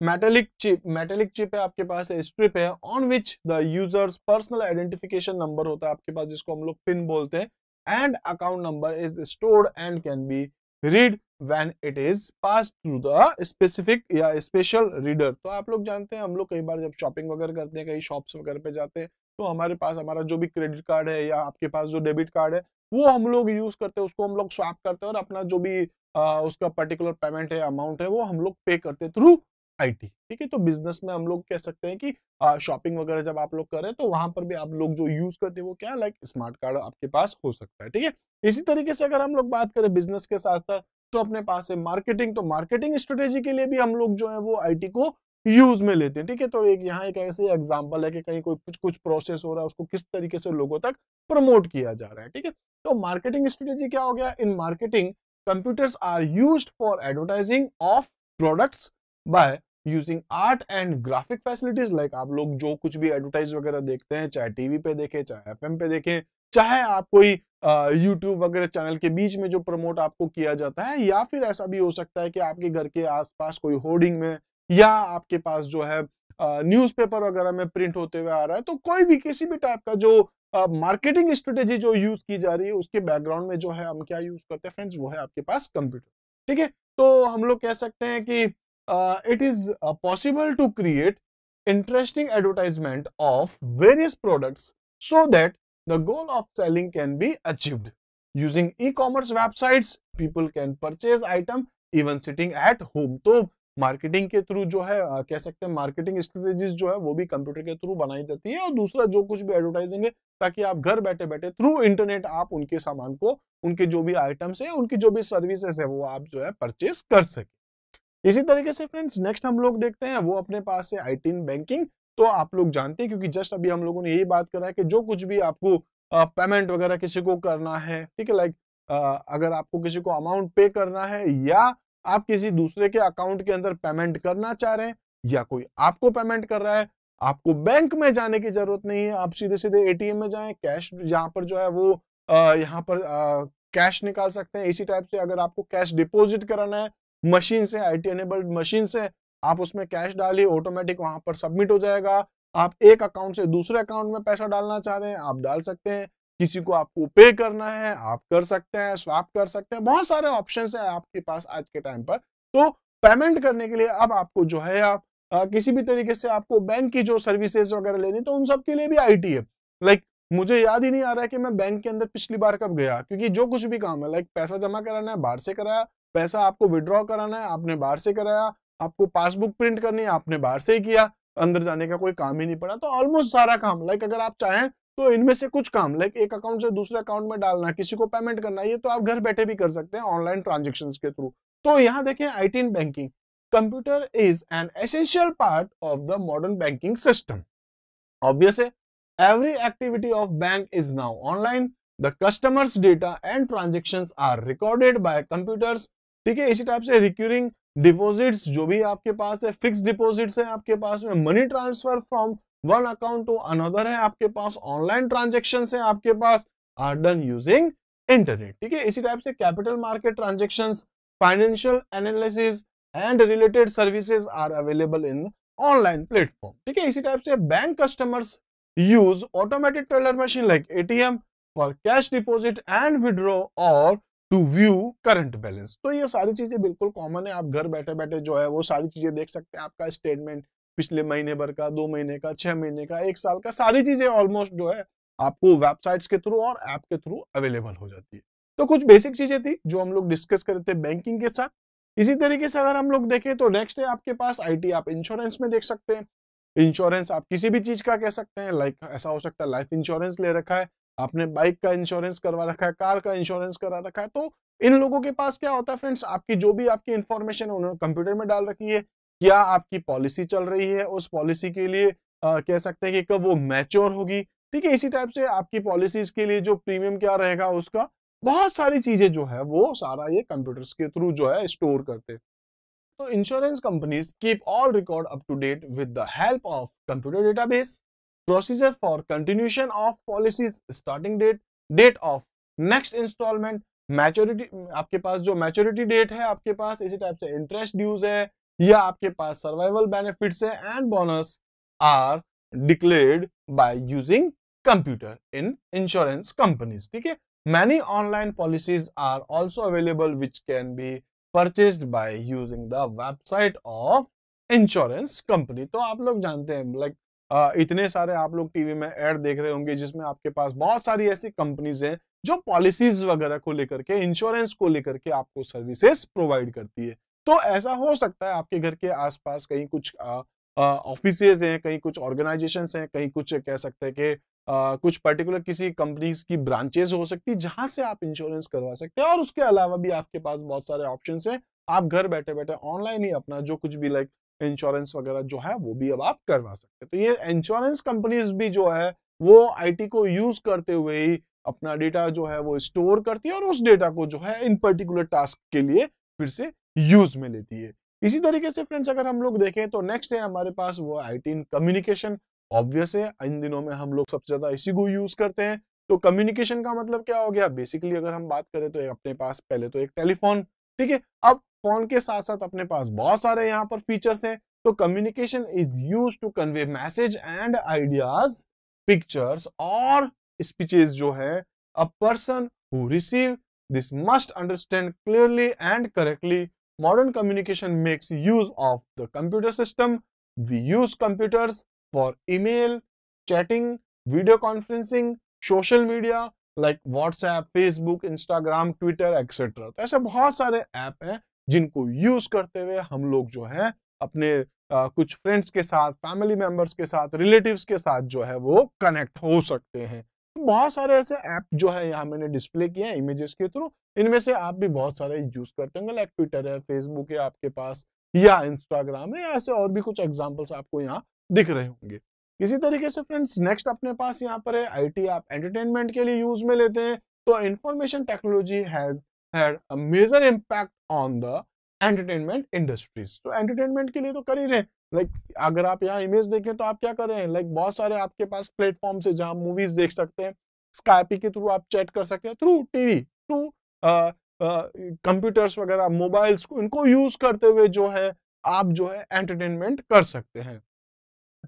metallic chip metallic chip है आपके पास स्ट्रिप है on which the users personal identification number होता है आपके पास, जिसको हम लोग पिन बोलते हैं and account number is stored and can be read when it is passed through the specific या special reader. तो आप लोग जानते हैं हम लोग कई बार जब शॉपिंग वगैरह करते हैं कहीं शॉप्स वगैरह पे जाते हैं तो हमारे पास हमारा जो भी क्रेडिट कार्ड है या आपके पास जो डेबिट कार्ड है वो हम लोग यूज़ करते हैं उसको हम लोग स्वैप करते हैं और अपना जो भी आ, उसका पर्टिकुलर पेमेंट है अमाउंट है वो हम लोग पे करते हैं थ्रू आईटी ठीक है? तो बिज़नेस में हम लोग कह सकते हैं कि शॉपिंग वगैरह जब आप लोग करें तो वहाँ पर भी आप लोग जो यूज़ करते हैं, वो क्या लाइक स्मार्ट कार्ड आपके पास हो सकता है, ठीक है? इसी तरीके से अगर हम लोग बात करें बिज़नेस के साथ साथ तो अपने पास है मार्केटिंग तो मार्केटिंग स्ट्रेटेजी के लिए भी हम लोग जो है, वो आईटी को यूज़ में लेते हैं, ठीक है? तो एक यहाँ एक ऐसे एग्ज़ाम्पल है कि कहीं कोई कुछ कुछ प्रोसेस हो रहा है, उसको किस तरीके से लोगों तक प्रमोट किया जा रहा है, ठीक है? तो मार्केटिंग स्ट्रेटेजी क्या हो गया? In marketing computers are used for advertising of products by using art and graphic facilities like आप लोग जो कुछ भी एडवर्टाइज वगैरह देखते हैं, चाहे टीवी पे देखें, चाहे एफएम पे देखें, चाहे आप कोई यूट्यूब वगैरह चैनल के बीच में जो प्रमोट आपको किया जाता है, या फिर ऐसा भी हो सकता है कि आपके घर के आसपास कोई होर्डिंग में, या आपके पास जो है न्यूज़पेपर वगैरह में प्रिंट होते हुए आ रहा है तो कोई भी किसी भी टाइप का जो मार्केटिंग स्ट्रेटेजी जो यूज़ की जा रही है, उसके बैकग्राउंड में जो है हम क्या यूज़ करते हैं फ्रेंड्स वो है आपके पास कंप्यूटर ठीक है? तो हम लोग कह सकते हैं कि it is possible to create interesting advertisement of various products so that the goal of selling can be achieved using e commerce websites people can purchase item even sitting at home तो marketing के through जो है आ, कह सकते हैं marketing strategies जो है वो भी कंप्यूटर के थ्रू बनाई जाती है और दूसरा जो कुछ भी एडवर्टाइजिंग है ताकि आप घर बैठे बैठे थ्रू इंटरनेट आप उनके सामान को उनके जो भी आइटम्स है उनकी जो भी सर्विसेज़ है वो आप जो है परचेज कर सके। इसी तरीके से फ्रेंड्स नेक्स्ट हम लोग देखते हैं वो अपने पास है आई बैंकिंग तो आप लोग जानते हैं क्योंकि जस्ट अभी हम लोगों ने यही बात करा है कि जो कुछ भी आपको पेमेंट वगैरह किसी को करना है ठीक है लाइक अगर आपको किसी को अमाउंट पे करना है या आप किसी दूसरे के अकाउंट के अंदर पेमेंट करना चाह रहे हैं या कोई आपको पेमेंट कर रहा है आपको बैंक में जाने की ज़रूरत नहीं है आप सीधे सीधे एटीएम में जाएँ कैश यहाँ पर जो है वो यहाँ पर आ, कैश निकाल सकते हैं इसी टाइप से अगर आपको कैश डिपॉजिट कराना है मशीन से आई टी एनेबल्ड मशीन से आप उसमें कैश डालिए ऑटोमेटिक वहाँ पर सबमिट हो जाएगा। आप एक अकाउंट से दूसरे अकाउंट में पैसा डालना चाह रहे हैं आप डाल सकते हैं। किसी को आपको पे करना है आप कर सकते हैं स्वाप कर सकते हैं। बहुत सारे ऑप्शन है आपके पास आज के टाइम पर। तो पेमेंट करने के लिए अब आपको जो है आप आ, किसी भी तरीके से आपको बैंक की जो सर्विसेज़ वगैरह लेनी तो उन सब के लिए भी आईटी है। लाइक मुझे याद ही नहीं आ रहा है कि मैं बैंक के अंदर पिछली बार कब गया क्योंकि जो कुछ भी काम है लाइक पैसा जमा कराना है बाहर से कराया पैसा आपको विड्रॉ कराना है, आपने बाहर से कराया, आपको पासबुक प्रिंट करनी है, आपने बाहर से ही किया, अंदर जाने का कोई काम ही नहीं पड़ा तो ऑलमोस्ट सारा काम लाइक अगर आप चाहें तो इनमें से कुछ काम लाइक एक अकाउंट से दूसरे अकाउंट में डालना, किसी को पेमेंट करना, ये तो आप घर बैठे भी कर सकते हैं ऑनलाइन ट्रांजेक्शन के थ्रू तो यहाँ देखें I T banking computer is an essential part of the modern banking system obvious है, every activity of bank is now online, the customers data and transactions are recorded by computers ठीक है, इसी type से recurring deposits जो भी आपके पास है फिक्स डिपॉजिट्स है आपके पास में money transfer from one account to another है आपके पास ऑनलाइन ट्रांजेक्शन है आपके पास आर डन यूजिंग इंटरनेट ठीक है? इसी टाइप से capital market transaction financial analysis and related services are available in online platform ठीक है? इसी टाइप से bank customers use automatic teller machine like ATM for cash deposit and withdraw और to view current balance तो ये सारी चीज़ें बिल्कुल कॉमन है। आप घर बैठे बैठे जो है वो सारी चीज़ें देख सकते हैं। आपका स्टेटमेंट पिछले महीने भर का, दो महीने का, छह महीने का, एक साल का, सारी चीज़ें ऑलमोस्ट जो है आपको वेबसाइट्स के थ्रू और ऐप के थ्रू अवेलेबल हो जाती है। तो कुछ बेसिक चीज़ें थी जो हम लोग डिस्कस करे थे बैंकिंग के साथ। इसी तरीके से अगर हम लोग देखें तो नेक्स्ट है आपके पास आईटी आप इंश्योरेंस में देख सकते हैं। इंश्योरेंस आप किसी भी चीज़ का कह सकते हैं। लाइक ऐसा हो सकता है लाइफ इंश्योरेंस ले रखा है। आपने बाइक का इंश्योरेंस करवा रखा है कार का इंश्योरेंस करा रखा है तो इन लोगों के पास क्या होता है फ्रेंड्स? आपकी जो भी आपकी इंफॉर्मेशन है उन्होंने कंप्यूटर में डाल रखी है। क्या आपकी पॉलिसी चल रही है? उस पॉलिसी के लिए आ, कह सकते हैं कि कब वो मैच्योर होगी? ठीक है इसी टाइप से आपकी पॉलिसीज़ के लिए जो प्रीमियम क्या रहेगा उसका बहुत सारी चीज़ें जो है वो सारा ये कंप्यूटर्स के थ्रू जो है स्टोर करते तो insurance companies keep all record up to date with the help of computer database procedure for continuation of policies starting date date of next installment maturity आपके पास जो मैच्योरिटी डेट है, आपके पास इसी टाइप से इंटरेस्ट ड्यूज है, या आपके पास सर्वाइवल बेनिफिट्स है and bonus are declared by using computer in insurance companies ठीक है? Many online policies are also available which can be purchased by using the website of insurance company तो आप लोग जानते हैं लाइक इतने सारे आप लोग टीवी में एड देख रहे होंगे जिसमें आपके पास बहुत सारी ऐसी कंपनीज़ हैं जो पॉलिसीज़ वगैरह को लेकर के, इंश्योरेंस को लेकर के आपको सर्विसेज़ प्रोवाइड करती है। तो ऐसा हो सकता है आपके घर के आसपास कहीं कुछ ऑफ़िस हैं, कहीं कुछ ऑर्गेनाइजेशन हैं, कहीं कुछ कह सकते हैं कि कुछ पर्टिकुलर किसी कंपनीज़ की ब्रांचेज हो सकती है जहाँ से आप इंश्योरेंस करवा सकते हैं और उसके अलावा भी आपके पास बहुत सारे ऑप्शन हैं। आप घर बैठे बैठे ऑनलाइन ही अपना जो कुछ भी, लाइक इंश्योरेंस वगैरह जो है, वो भी अब आप करवा सकते हैं। तो ये इंश्योरेंस कंपनीज़ भी जो है, वो आईटी को यूज़ करते हुए ही अपना डेटा जो है, वो स्टोर करती है और उस डेटा को जो है, इन पर्टिकुलर टास्क के लिए फिर से यूज़ में लेती है। इसी तरीके से फ्रेंड्स अगर हम लोग देखें तो नेक्स्ट है हमारे पास, वो I T in communication obvious है, इन दिनों में हम लोग सबसे ज़्यादा इसी को यूज़ करते हैं। तो कम्युनिकेशन का मतलब क्या हो गया? बेसिकली अगर हम बात करें तो अपने पास पहले तो एक टेलीफोन ठीक है? अब फ़ोन के साथ साथ अपने पास बहुत सारे यहाँ पर फीचर्स हैं। तो communication is use to convey message and ideas pictures और स्पीचेस जो है a person who receive this must understand clearly and correctly modern communication makes use of the computer system we use computers for email chatting video conferencing social media like WhatsApp Facebook Instagram Twitter etcetera तो ऐसे बहुत सारे app हैं जिनको use करते हुए हम लोग जो है अपने आ, कुछ फ्रेंड्स के साथ फैमिली मेंबर्स के साथ रिलेटिव्स के साथ जो है वो कनेक्ट हो सकते हैं। बहुत सारे ऐसे ऐप जो है यहाँ मैंने डिस्प्ले किए हैं इमेजेस के थ्रू इनमें से आप भी बहुत सारे यूज़ करते होंगे लाइक ट्विटर है फेसबुक है आपके पास या इंस्टाग्राम है या ऐसे और भी कुछ एग्जाम्पल्स आपको यहाँ दिख रहे होंगे। इसी तरीके से फ्रेंड्स नेक्स्ट अपने पास यहाँ पर है आईटी आप एंटरटेनमेंट के लिए यूज़ में लेते हैं। तो information technology has had a major impact on the entertainment industries तो एंटरटेनमेंट के लिए तो कर ही रहे like, अगर आप यहाँ इमेज देखें तो आप क्या कर रहे हैं? लाइक like, बहुत सारे आपके पास प्लेटफॉर्म से जहाँ मूवीज़ देख सकते हैं। स्काइपी के थ्रू आप चैट कर सकते हैं। थ्रू टीवी थ्रू कंप्यूटर्स वगैरह मोबाइल्स को इनको यूज़ करते हुए जो है आप जो है एंटरटेनमेंट कर सकते हैं।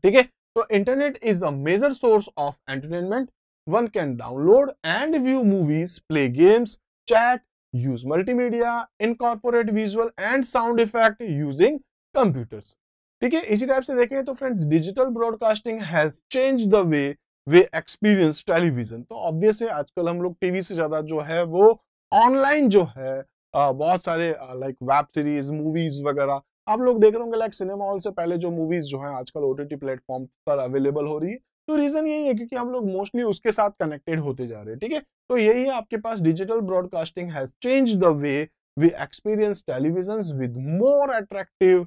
ठीक है? तो internet is a major source of entertainment one can download and view movies play games chat use multimedia, incorporate visual and sound effect using computers. ठीक है इसी टाइप से देखें तो friends digital broadcasting has change the way way experience television तो obvious है आजकल हम लोग टीवी से ज़्यादा जो है वो ऑनलाइन जो है आ, बहुत सारे लाइक वेब सीरीज़ मूवीज़ वगैरह आप लोग देख रहे होंगे लाइक सिनेमा हॉल से पहले जो मूवीज़ जो है आजकल ओटीटी प्लेटफॉर्म पर अवेलेबल हो रही है तो रीजन यही है क्योंकि हम लोग मोस्टली उसके साथ कनेक्टेड होते जा रहे हैं, ठीक है? तो यही है आपके पास digital broadcasting has change the way we experience television with more attractive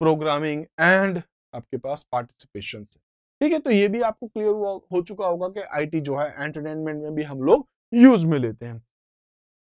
programming and आपके पास पार्टिसिपेशन ठीक है? तो ये भी आपको क्लियर हो चुका होगा कि आईटी जो है एंटरटेनमेंट में भी हम लोग यूज़ में लेते हैं।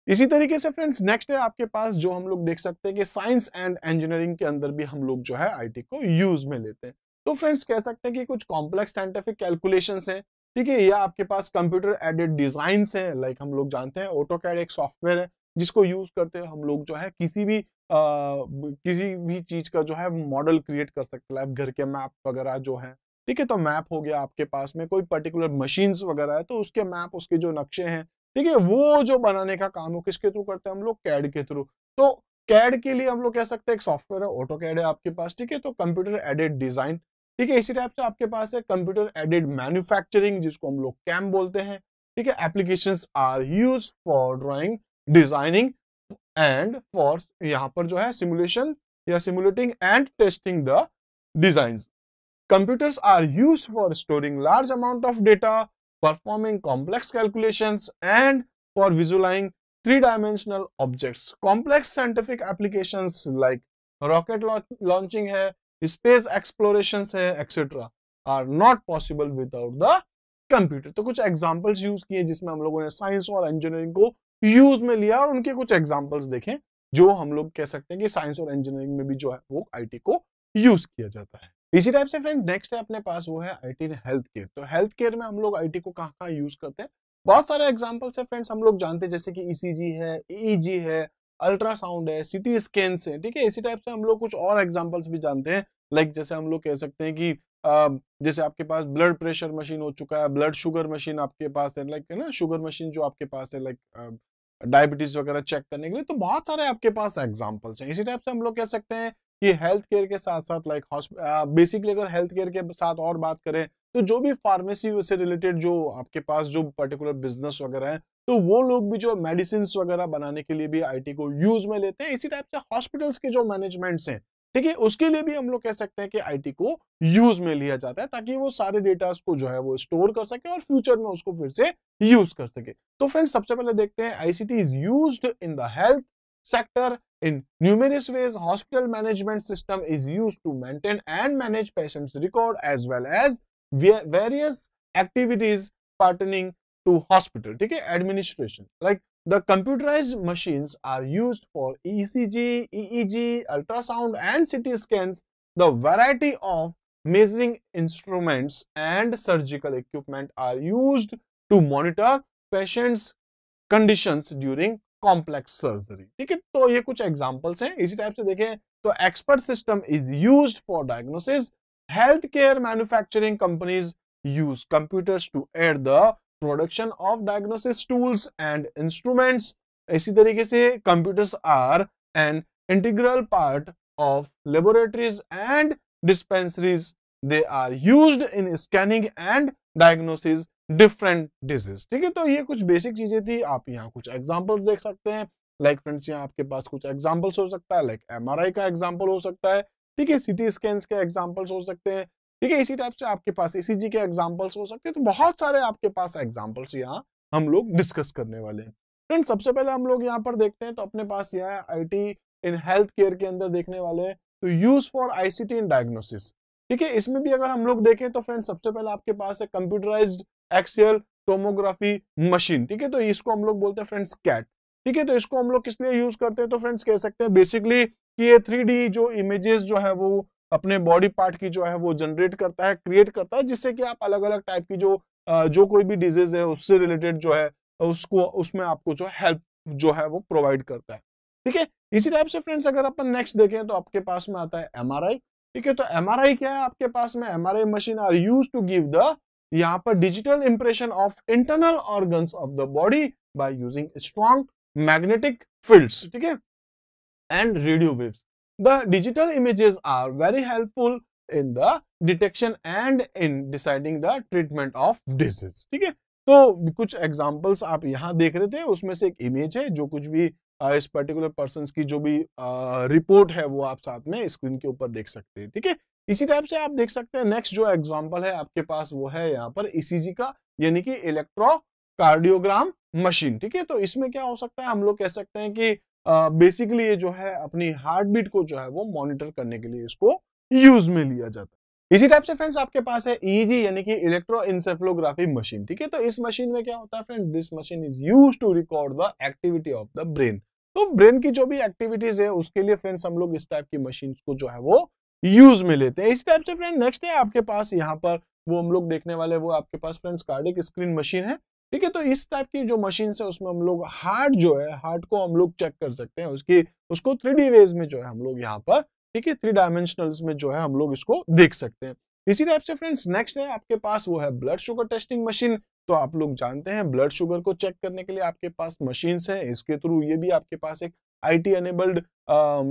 इसी तरीके से फ्रेंड्स नेक्स्ट है आपके पास जो हम लोग देख सकते हैं कि साइंस एंड इंजीनियरिंग के अंदर भी हम लोग जो है आईटी को यूज़ में लेते हैं। तो फ्रेंड्स कह सकते हैं कि कुछ कॉम्प्लेक्स साइंटिफिक कैलकुलेशन है। ठीक है या आपके पास कंप्यूटर एडेड डिज़ाइन है लाइक हम लोग जानते हैं ऑटो कैड एक सॉफ्टवेयर है जिसको यूज़ करते हैं हम लोग जो है किसी भी आ, किसी भी चीज़ का जो है मॉडल क्रिएट कर सकते हैं। घर के मैप वगैरह जो है। ठीक है तो मैप हो गया आपके पास में कोई पर्टिकुलर मशीन्स वगैरह है तो उसके मैप उसके जो नक्शे हैं ठीक है वो जो बनाने का काम हो किसके थ्रू करते हैं हम लोग? कैड के थ्रू तो कैड के लिए हम लोग कह सकते हैं एक सॉफ्टवेयर है ऑटो कैड है आपके पास ठीक है तो कंप्यूटर एडेड डिज़ाइन ठीक है, इसी टाइप से आपके पास है कंप्यूटर एडेड मैन्युफैक्चरिंग जिसको हम लोग कैम बोलते हैं। ठीक है application are use for drawing designing and for यहाँ पर जो है सिमुलेशन या simulating and testing the design computers are use for storing large amount of data performing complex calculation and for visualising three dimensional objects. Complex scientific applications like rocket launching है space exploration है etcetera are not possible without the computer तो कुछ examples use किए जिसमें हम लोगों ने science और इंजीनियरिंग को यूज़ में लिया और उनके कुछ एग्जाम्पल्स देखें, जो हम लोग कह सकते हैं कि साइंस और इंजीनियरिंग में भी जो है, वो आईटी को यूज़ किया जाता है। इसी टाइप से फ्रेंड नेक्स्ट है अपने पास, वो है आईटी हेल्थ केयर तो हेल्थ केयर में हम लोग आईटी को कहाँ कहाँ यूज़ करते हैं? बहुत सारे एग्जाम्पल्स है फ्रेंड्स हम लोग जानते हैं, जैसे कि ईसीजी e है ईईजी e है अल्ट्रासाउंड है सिटी स्कैन है ठीक है? इसी टाइप से हम लोग कुछ और एग्जाम्पल्स भी जानते हैं लाइक like, जैसे हम लोग कह सकते हैं कि जैसे आपके पास ब्लड प्रेशर मशीन हो चुका है ब्लड शुगर मशीन आपके पास है लाइक है ना शुगर मशीन जो आपके पास है लाइक डायबिटीज़ वगैरह चेक करने के लिए तो बहुत सारे आपके पास एग्जाम्पल्स हैं। इसी टाइप से हम लोग कह सकते हैं कि हेल्थ केयर के साथ साथ लाइक बेसिकली अगर हेल्थ केयर के साथ और बात करें तो जो भी फार्मेसी से रिलेटेड जो आपके पास जो पर्टिकुलर बिज़नेस वगैरह है तो वो लोग भी जो मेडिसिन वगैरह बनाने के लिए भी आईटी को यूज़ में लेते हैं। इसी टाइप से हॉस्पिटल्स के जो मैनेजमेंट्स हैं ठीक है, उसके लिए भी हम लोग कह सकते हैं कि आईटी को यूज़ में लिया जाता है ताकि वो सारे डेटा को जो है वो स्टोर कर सके और फ्यूचर में उसको फिर से यूज़ कर सके। तो फ्रेंड्स सबसे पहले देखते हैं ICT is use in health sector in numerous ways hospital management system is use to maintain and manage patient record as well as various activities pertaining to hospital ठीक है administration like the computerized machines are used for ECG, EEG, ultrasound and CT scans. The variety of measuring instruments and surgical equipment are used monitor patients conditions during complex surgery ठीक है तो ये कुछ examples हैं इसी type से देखें तो expert system is used for diagnosis health care manufacturing companies use computers to aid the production of diagnosis tools and instruments इसी तरीके से computers are and integral part of laboratories and dispensaries they are used in scanning and diagnosis different disease ठीक है तो ये कुछ basic चीज़ें थी। आप यहाँ कुछ एग्ज़ाम्पल देख सकते हैं। लाइक फ्रेंड्स यहाँ आपके पास कुछ एग्जाम्पल्स हो सकता है। लाइक एम आर आई का एग्ज़ाम्पल हो सकता है। ठीक है सिटी स्कैन के एग्जाम्पल्स हो सकते हैं। ठीक है इसी टाइप से आपके पास एसीजी के एग्जाम्पल्स हो सकते हैं। तो बहुत सारे आपके पास एग्जाम्पल्स यहाँ हम लोग डिस्कस करने वाले हैं। फ्रेंड सबसे पहले हम लोग यहाँ पर देखते हैं तो अपने पास यहाँ है आईटी इन हेल्थ केयर के अंदर देखने वाले हैं। तो use for ICT in diagnosis ठीक है इसमें भी अगर हम लोग देखें तो फ्रेंड सबसे पहले आपके पास है कंप्यूटराइज्ड एक्सियल टोमोग्राफी मशीन ठीक है तो इसको हम लोग बोलते हैं फ्रेंड्स कैट ठीक है तो इसको हम लोग किस लिए यूज़ करते हैं? तो फ्रेंड्स कह सकते हैं बेसिकली कि ये थ्री जो इमेजेस जो है वो अपने बॉडी पार्ट की जो है वो जनरेट करता है क्रिएट करता है, जिससे कि आप अलग अलग टाइप की जो जो कोई भी डिज़ीज़ है, उससे रिलेटेड जो है, उसको, उसमें आपको जो हेल्प जो है वो प्रोवाइड करता है। ठीक है? इसी टाइप से फ्रेंड्स अगर अपन नेक्स्ट देखें तो आपके पास में आता है एमआरआई ठीक है? तो एमआरआई क्या है आपके पास में? MRI machine are use to give the यहाँ पर digital impression of internal organ of the body by using strong magnetic field ठीक है? And radio waves The digital images are very helpful in the detection and in deciding the treatment of disease. ठीक है तो कुछ examples आप यहाँ देख रहे थे, उसमें से एक इमेज है, जो कुछ भी इस पर्टिकुलर पर्सन की जो भी रिपोर्ट है, वो आप साथ में स्क्रीन के ऊपर देख सकते हैं, ठीक है इसी टाइप से आप देख सकते हैं नेक्स्ट जो एग्जांपल है आपके पास, वो है यहाँ पर ईसीजी e का, यानी कि इलेक्ट्रो कार्डियोग्राम मशीन ठीक है तो इसमें क्या हो सकता है, हम लोग कह सकते हैं कि बेसिकली ये जो है, अपनी हार्ट बीट को जो है, वो मॉनिटर करने के लिए इसको यूज़ में लिया जाता है। इसी टाइप से फ्रेंड्स आपके पास है ईजी e यानी कि इलेक्ट्रो इंसेफ्लोग्राफी मशीन ठीक है? तो इस मशीन में क्या होता है friend this machine is use to record the activity of the brain तो ब्रेन की जो भी एक्टिविटीज़ है, उसके लिए फ्रेंड्स हम लोग इस टाइप की मशीन को जो है, वो यूज़ में लेते हैं। इस टाइप से फ्रेंड नेक्स्ट है आपके पास यहाँ पर, वो हम लोग देखने वाले वो आपके पास फ्रेंड्स कार्डिक स्क्रीन मशीन है। ठीक है तो इस टाइप की जो मशीन है, उसमें हम लोग हार्ट जो है हार्ट को हम लोग चेक कर सकते हैं। उसकी, उसको थ्री वेज में जो है हम लोग यहाँ पर, ठीक है थ्री डायमेंशनल्स में जो है हम लोग इसको देख सकते हैं। इसी टाइप से फ्रेंड्स नेक्स्ट है आपके पास वो है ब्लड शुगर टेस्टिंग मशीन तो आप लोग जानते हैं ब्लड शुगर को चेक करने के लिए आपके पास मशीन है। इसके थ्रू ये भी आपके पास एक आईटी एनेबल्ड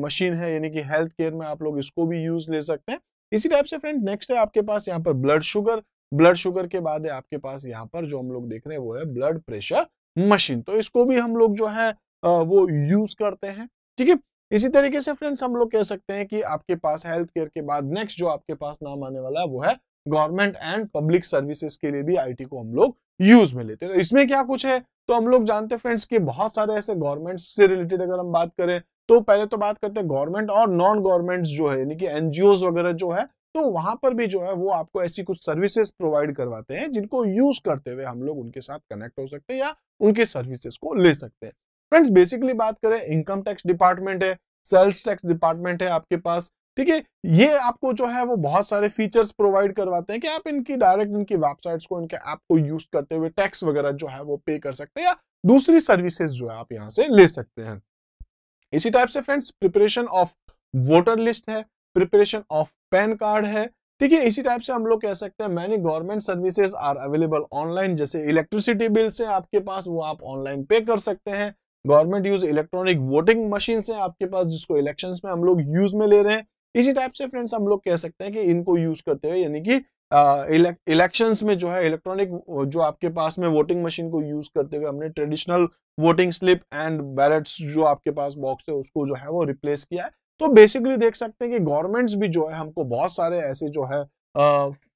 मशीन है, यानी कि हेल्थ केयर में आप लोग इसको भी यूज़ ले सकते हैं। इसी टाइप से फ्रेंड नेक्स्ट है आपके पास यहाँ पर ब्लड शुगर ब्लड शुगर के बाद है आपके पास यहाँ पर जो हम लोग देख रहे हैं वो है ब्लड प्रेशर मशीन। तो इसको भी हम लोग जो है वो यूज़ करते हैं। ठीक है? इसी तरीके से फ्रेंड्स हम लोग कह सकते हैं कि आपके पास हेल्थ केयर के बाद नेक्स्ट जो आपके पास नाम आने वाला है वो है गवर्नमेंट एंड पब्लिक सर्विसेज़ के लिए भी आईटी को हम लोग यूज़ में लेते हैं। तो इसमें क्या कुछ है? तो हम लोग जानते हैं फ्रेंड्स कि बहुत सारे ऐसे गवर्नमेंट से रिलेटेड अगर हम बात करें तो पहले तो बात करते हैं गवर्नमेंट और नॉन गवर्नमेंट जो है, यानी कि एनजीओ वगैरह जो है तो वहाँ पर भी जो है वो आपको ऐसी कुछ सर्विसेज़ प्रोवाइड करवाते हैं, जिनको यूज़ करते हुए हम लोग उनके साथ कनेक्ट हो सकते हैं या उनके सर्विसेज़ को ले सकते हैं। फ्रेंड्स बेसिकली बात करें इनकम टैक्स डिपार्टमेंट है सेल्स टैक्स डिपार्टमेंट है आपके पास, ठीक है? ये आपको जो है वो बहुत सारे फीचर्स प्रोवाइड करवाते हैं कि आप इनकी डायरेक्ट इनकी वेबसाइट्स को, इनके ऐप को यूज़ करते हुए टैक्स वगैरह जो है वो पे कर सकते हैं या दूसरी सर्विसेज़ जो है आप यहाँ से ले सकते हैं। इसी टाइप से friends preparation of voter list है प्रिपरेशन ऑफ़ पैन कार्ड है। ठीक है इसी टाइप से हम लोग कह सकते हैं many government services are available online जैसे इलेक्ट्रिसिटी बिल्स से आपके पास, वो आप ऑनलाइन पे कर सकते हैं। Government use electronic voting machine है आपके पास, जिसको इलेक्शन में हम लोग यूज़ में ले रहे हैं। इसी टाइप से फ्रेंड्स हम लोग कह सकते हैं कि इनको यूज़ करते हुए, यानी कि इलेक्शंस में जो है इलेक्ट्रॉनिक जो आपके पास में वोटिंग मशीन को यूज़ करते हुए हमने traditional voting slip and ballots जो आपके पास बॉक्स है, उसको जो है वो रिप्लेस किया है। तो बेसिकली देख सकते हैं कि गवर्नमेंट्स भी जो है हमको बहुत सारे ऐसे जो है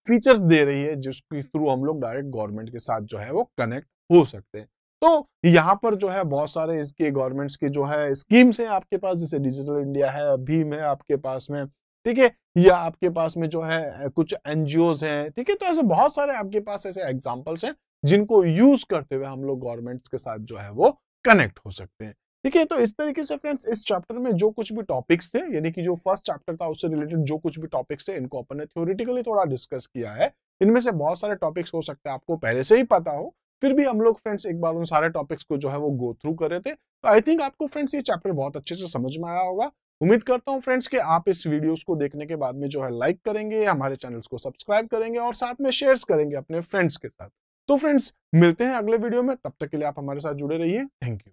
फीचर्स दे रही है, जिसके थ्रू हम लोग डायरेक्ट गवर्नमेंट के साथ जो है वो कनेक्ट हो सकते हैं। तो यहाँ पर जो है बहुत सारे इसके गवर्नमेंट्स के जो है स्कीम्स हैं आपके पास, जैसे डिजिटल इंडिया है, भीम है आपके पास में, ठीक है? या आपके पास में जो है कुछ एनजीओ हैं, ठीक है? तो ऐसे बहुत सारे आपके पास ऐसे एग्जाम्पल्स हैं, जिनको यूज़ करते हुए हम लोग गवर्नमेंट्स के साथ जो है वो कनेक्ट हो सकते हैं। ठीक है तो इस तरीके से फ्रेंड्स इस चैप्टर में जो कुछ भी टॉपिक्स थे, यानी कि जो फ़र्स्ट चैप्टर था, उससे रिलेटेड जो कुछ भी टॉपिक्स थे, इनको अपन ने थ्योरेटिकली थोड़ा डिस्कस किया है। इनमें से बहुत सारे टॉपिक्स हो सकते हैं, आपको पहले से ही पता हो। फिर भी हम लोग फ्रेंड्स एक बार उन सारे टॉपिक्स को जो है वो गो थ्रू कर रहे थे। तो आई थिंक आपको फ्रेंड्स ये चैप्टर बहुत अच्छे से समझ में आया होगा। उम्मीद करता हूँ फ्रेंड्स कि आप इस वीडियोस को देखने के बाद में जो है लाइक करेंगे, हमारे चैनल्स को सब्सक्राइब करेंगे और साथ में शेयर्स करेंगे अपने फ्रेंड्स के साथ। तो फ्रेंड्स मिलते हैं अगले वीडियो में। तब तक के लिए आप हमारे साथ जुड़े रहिए। Thank you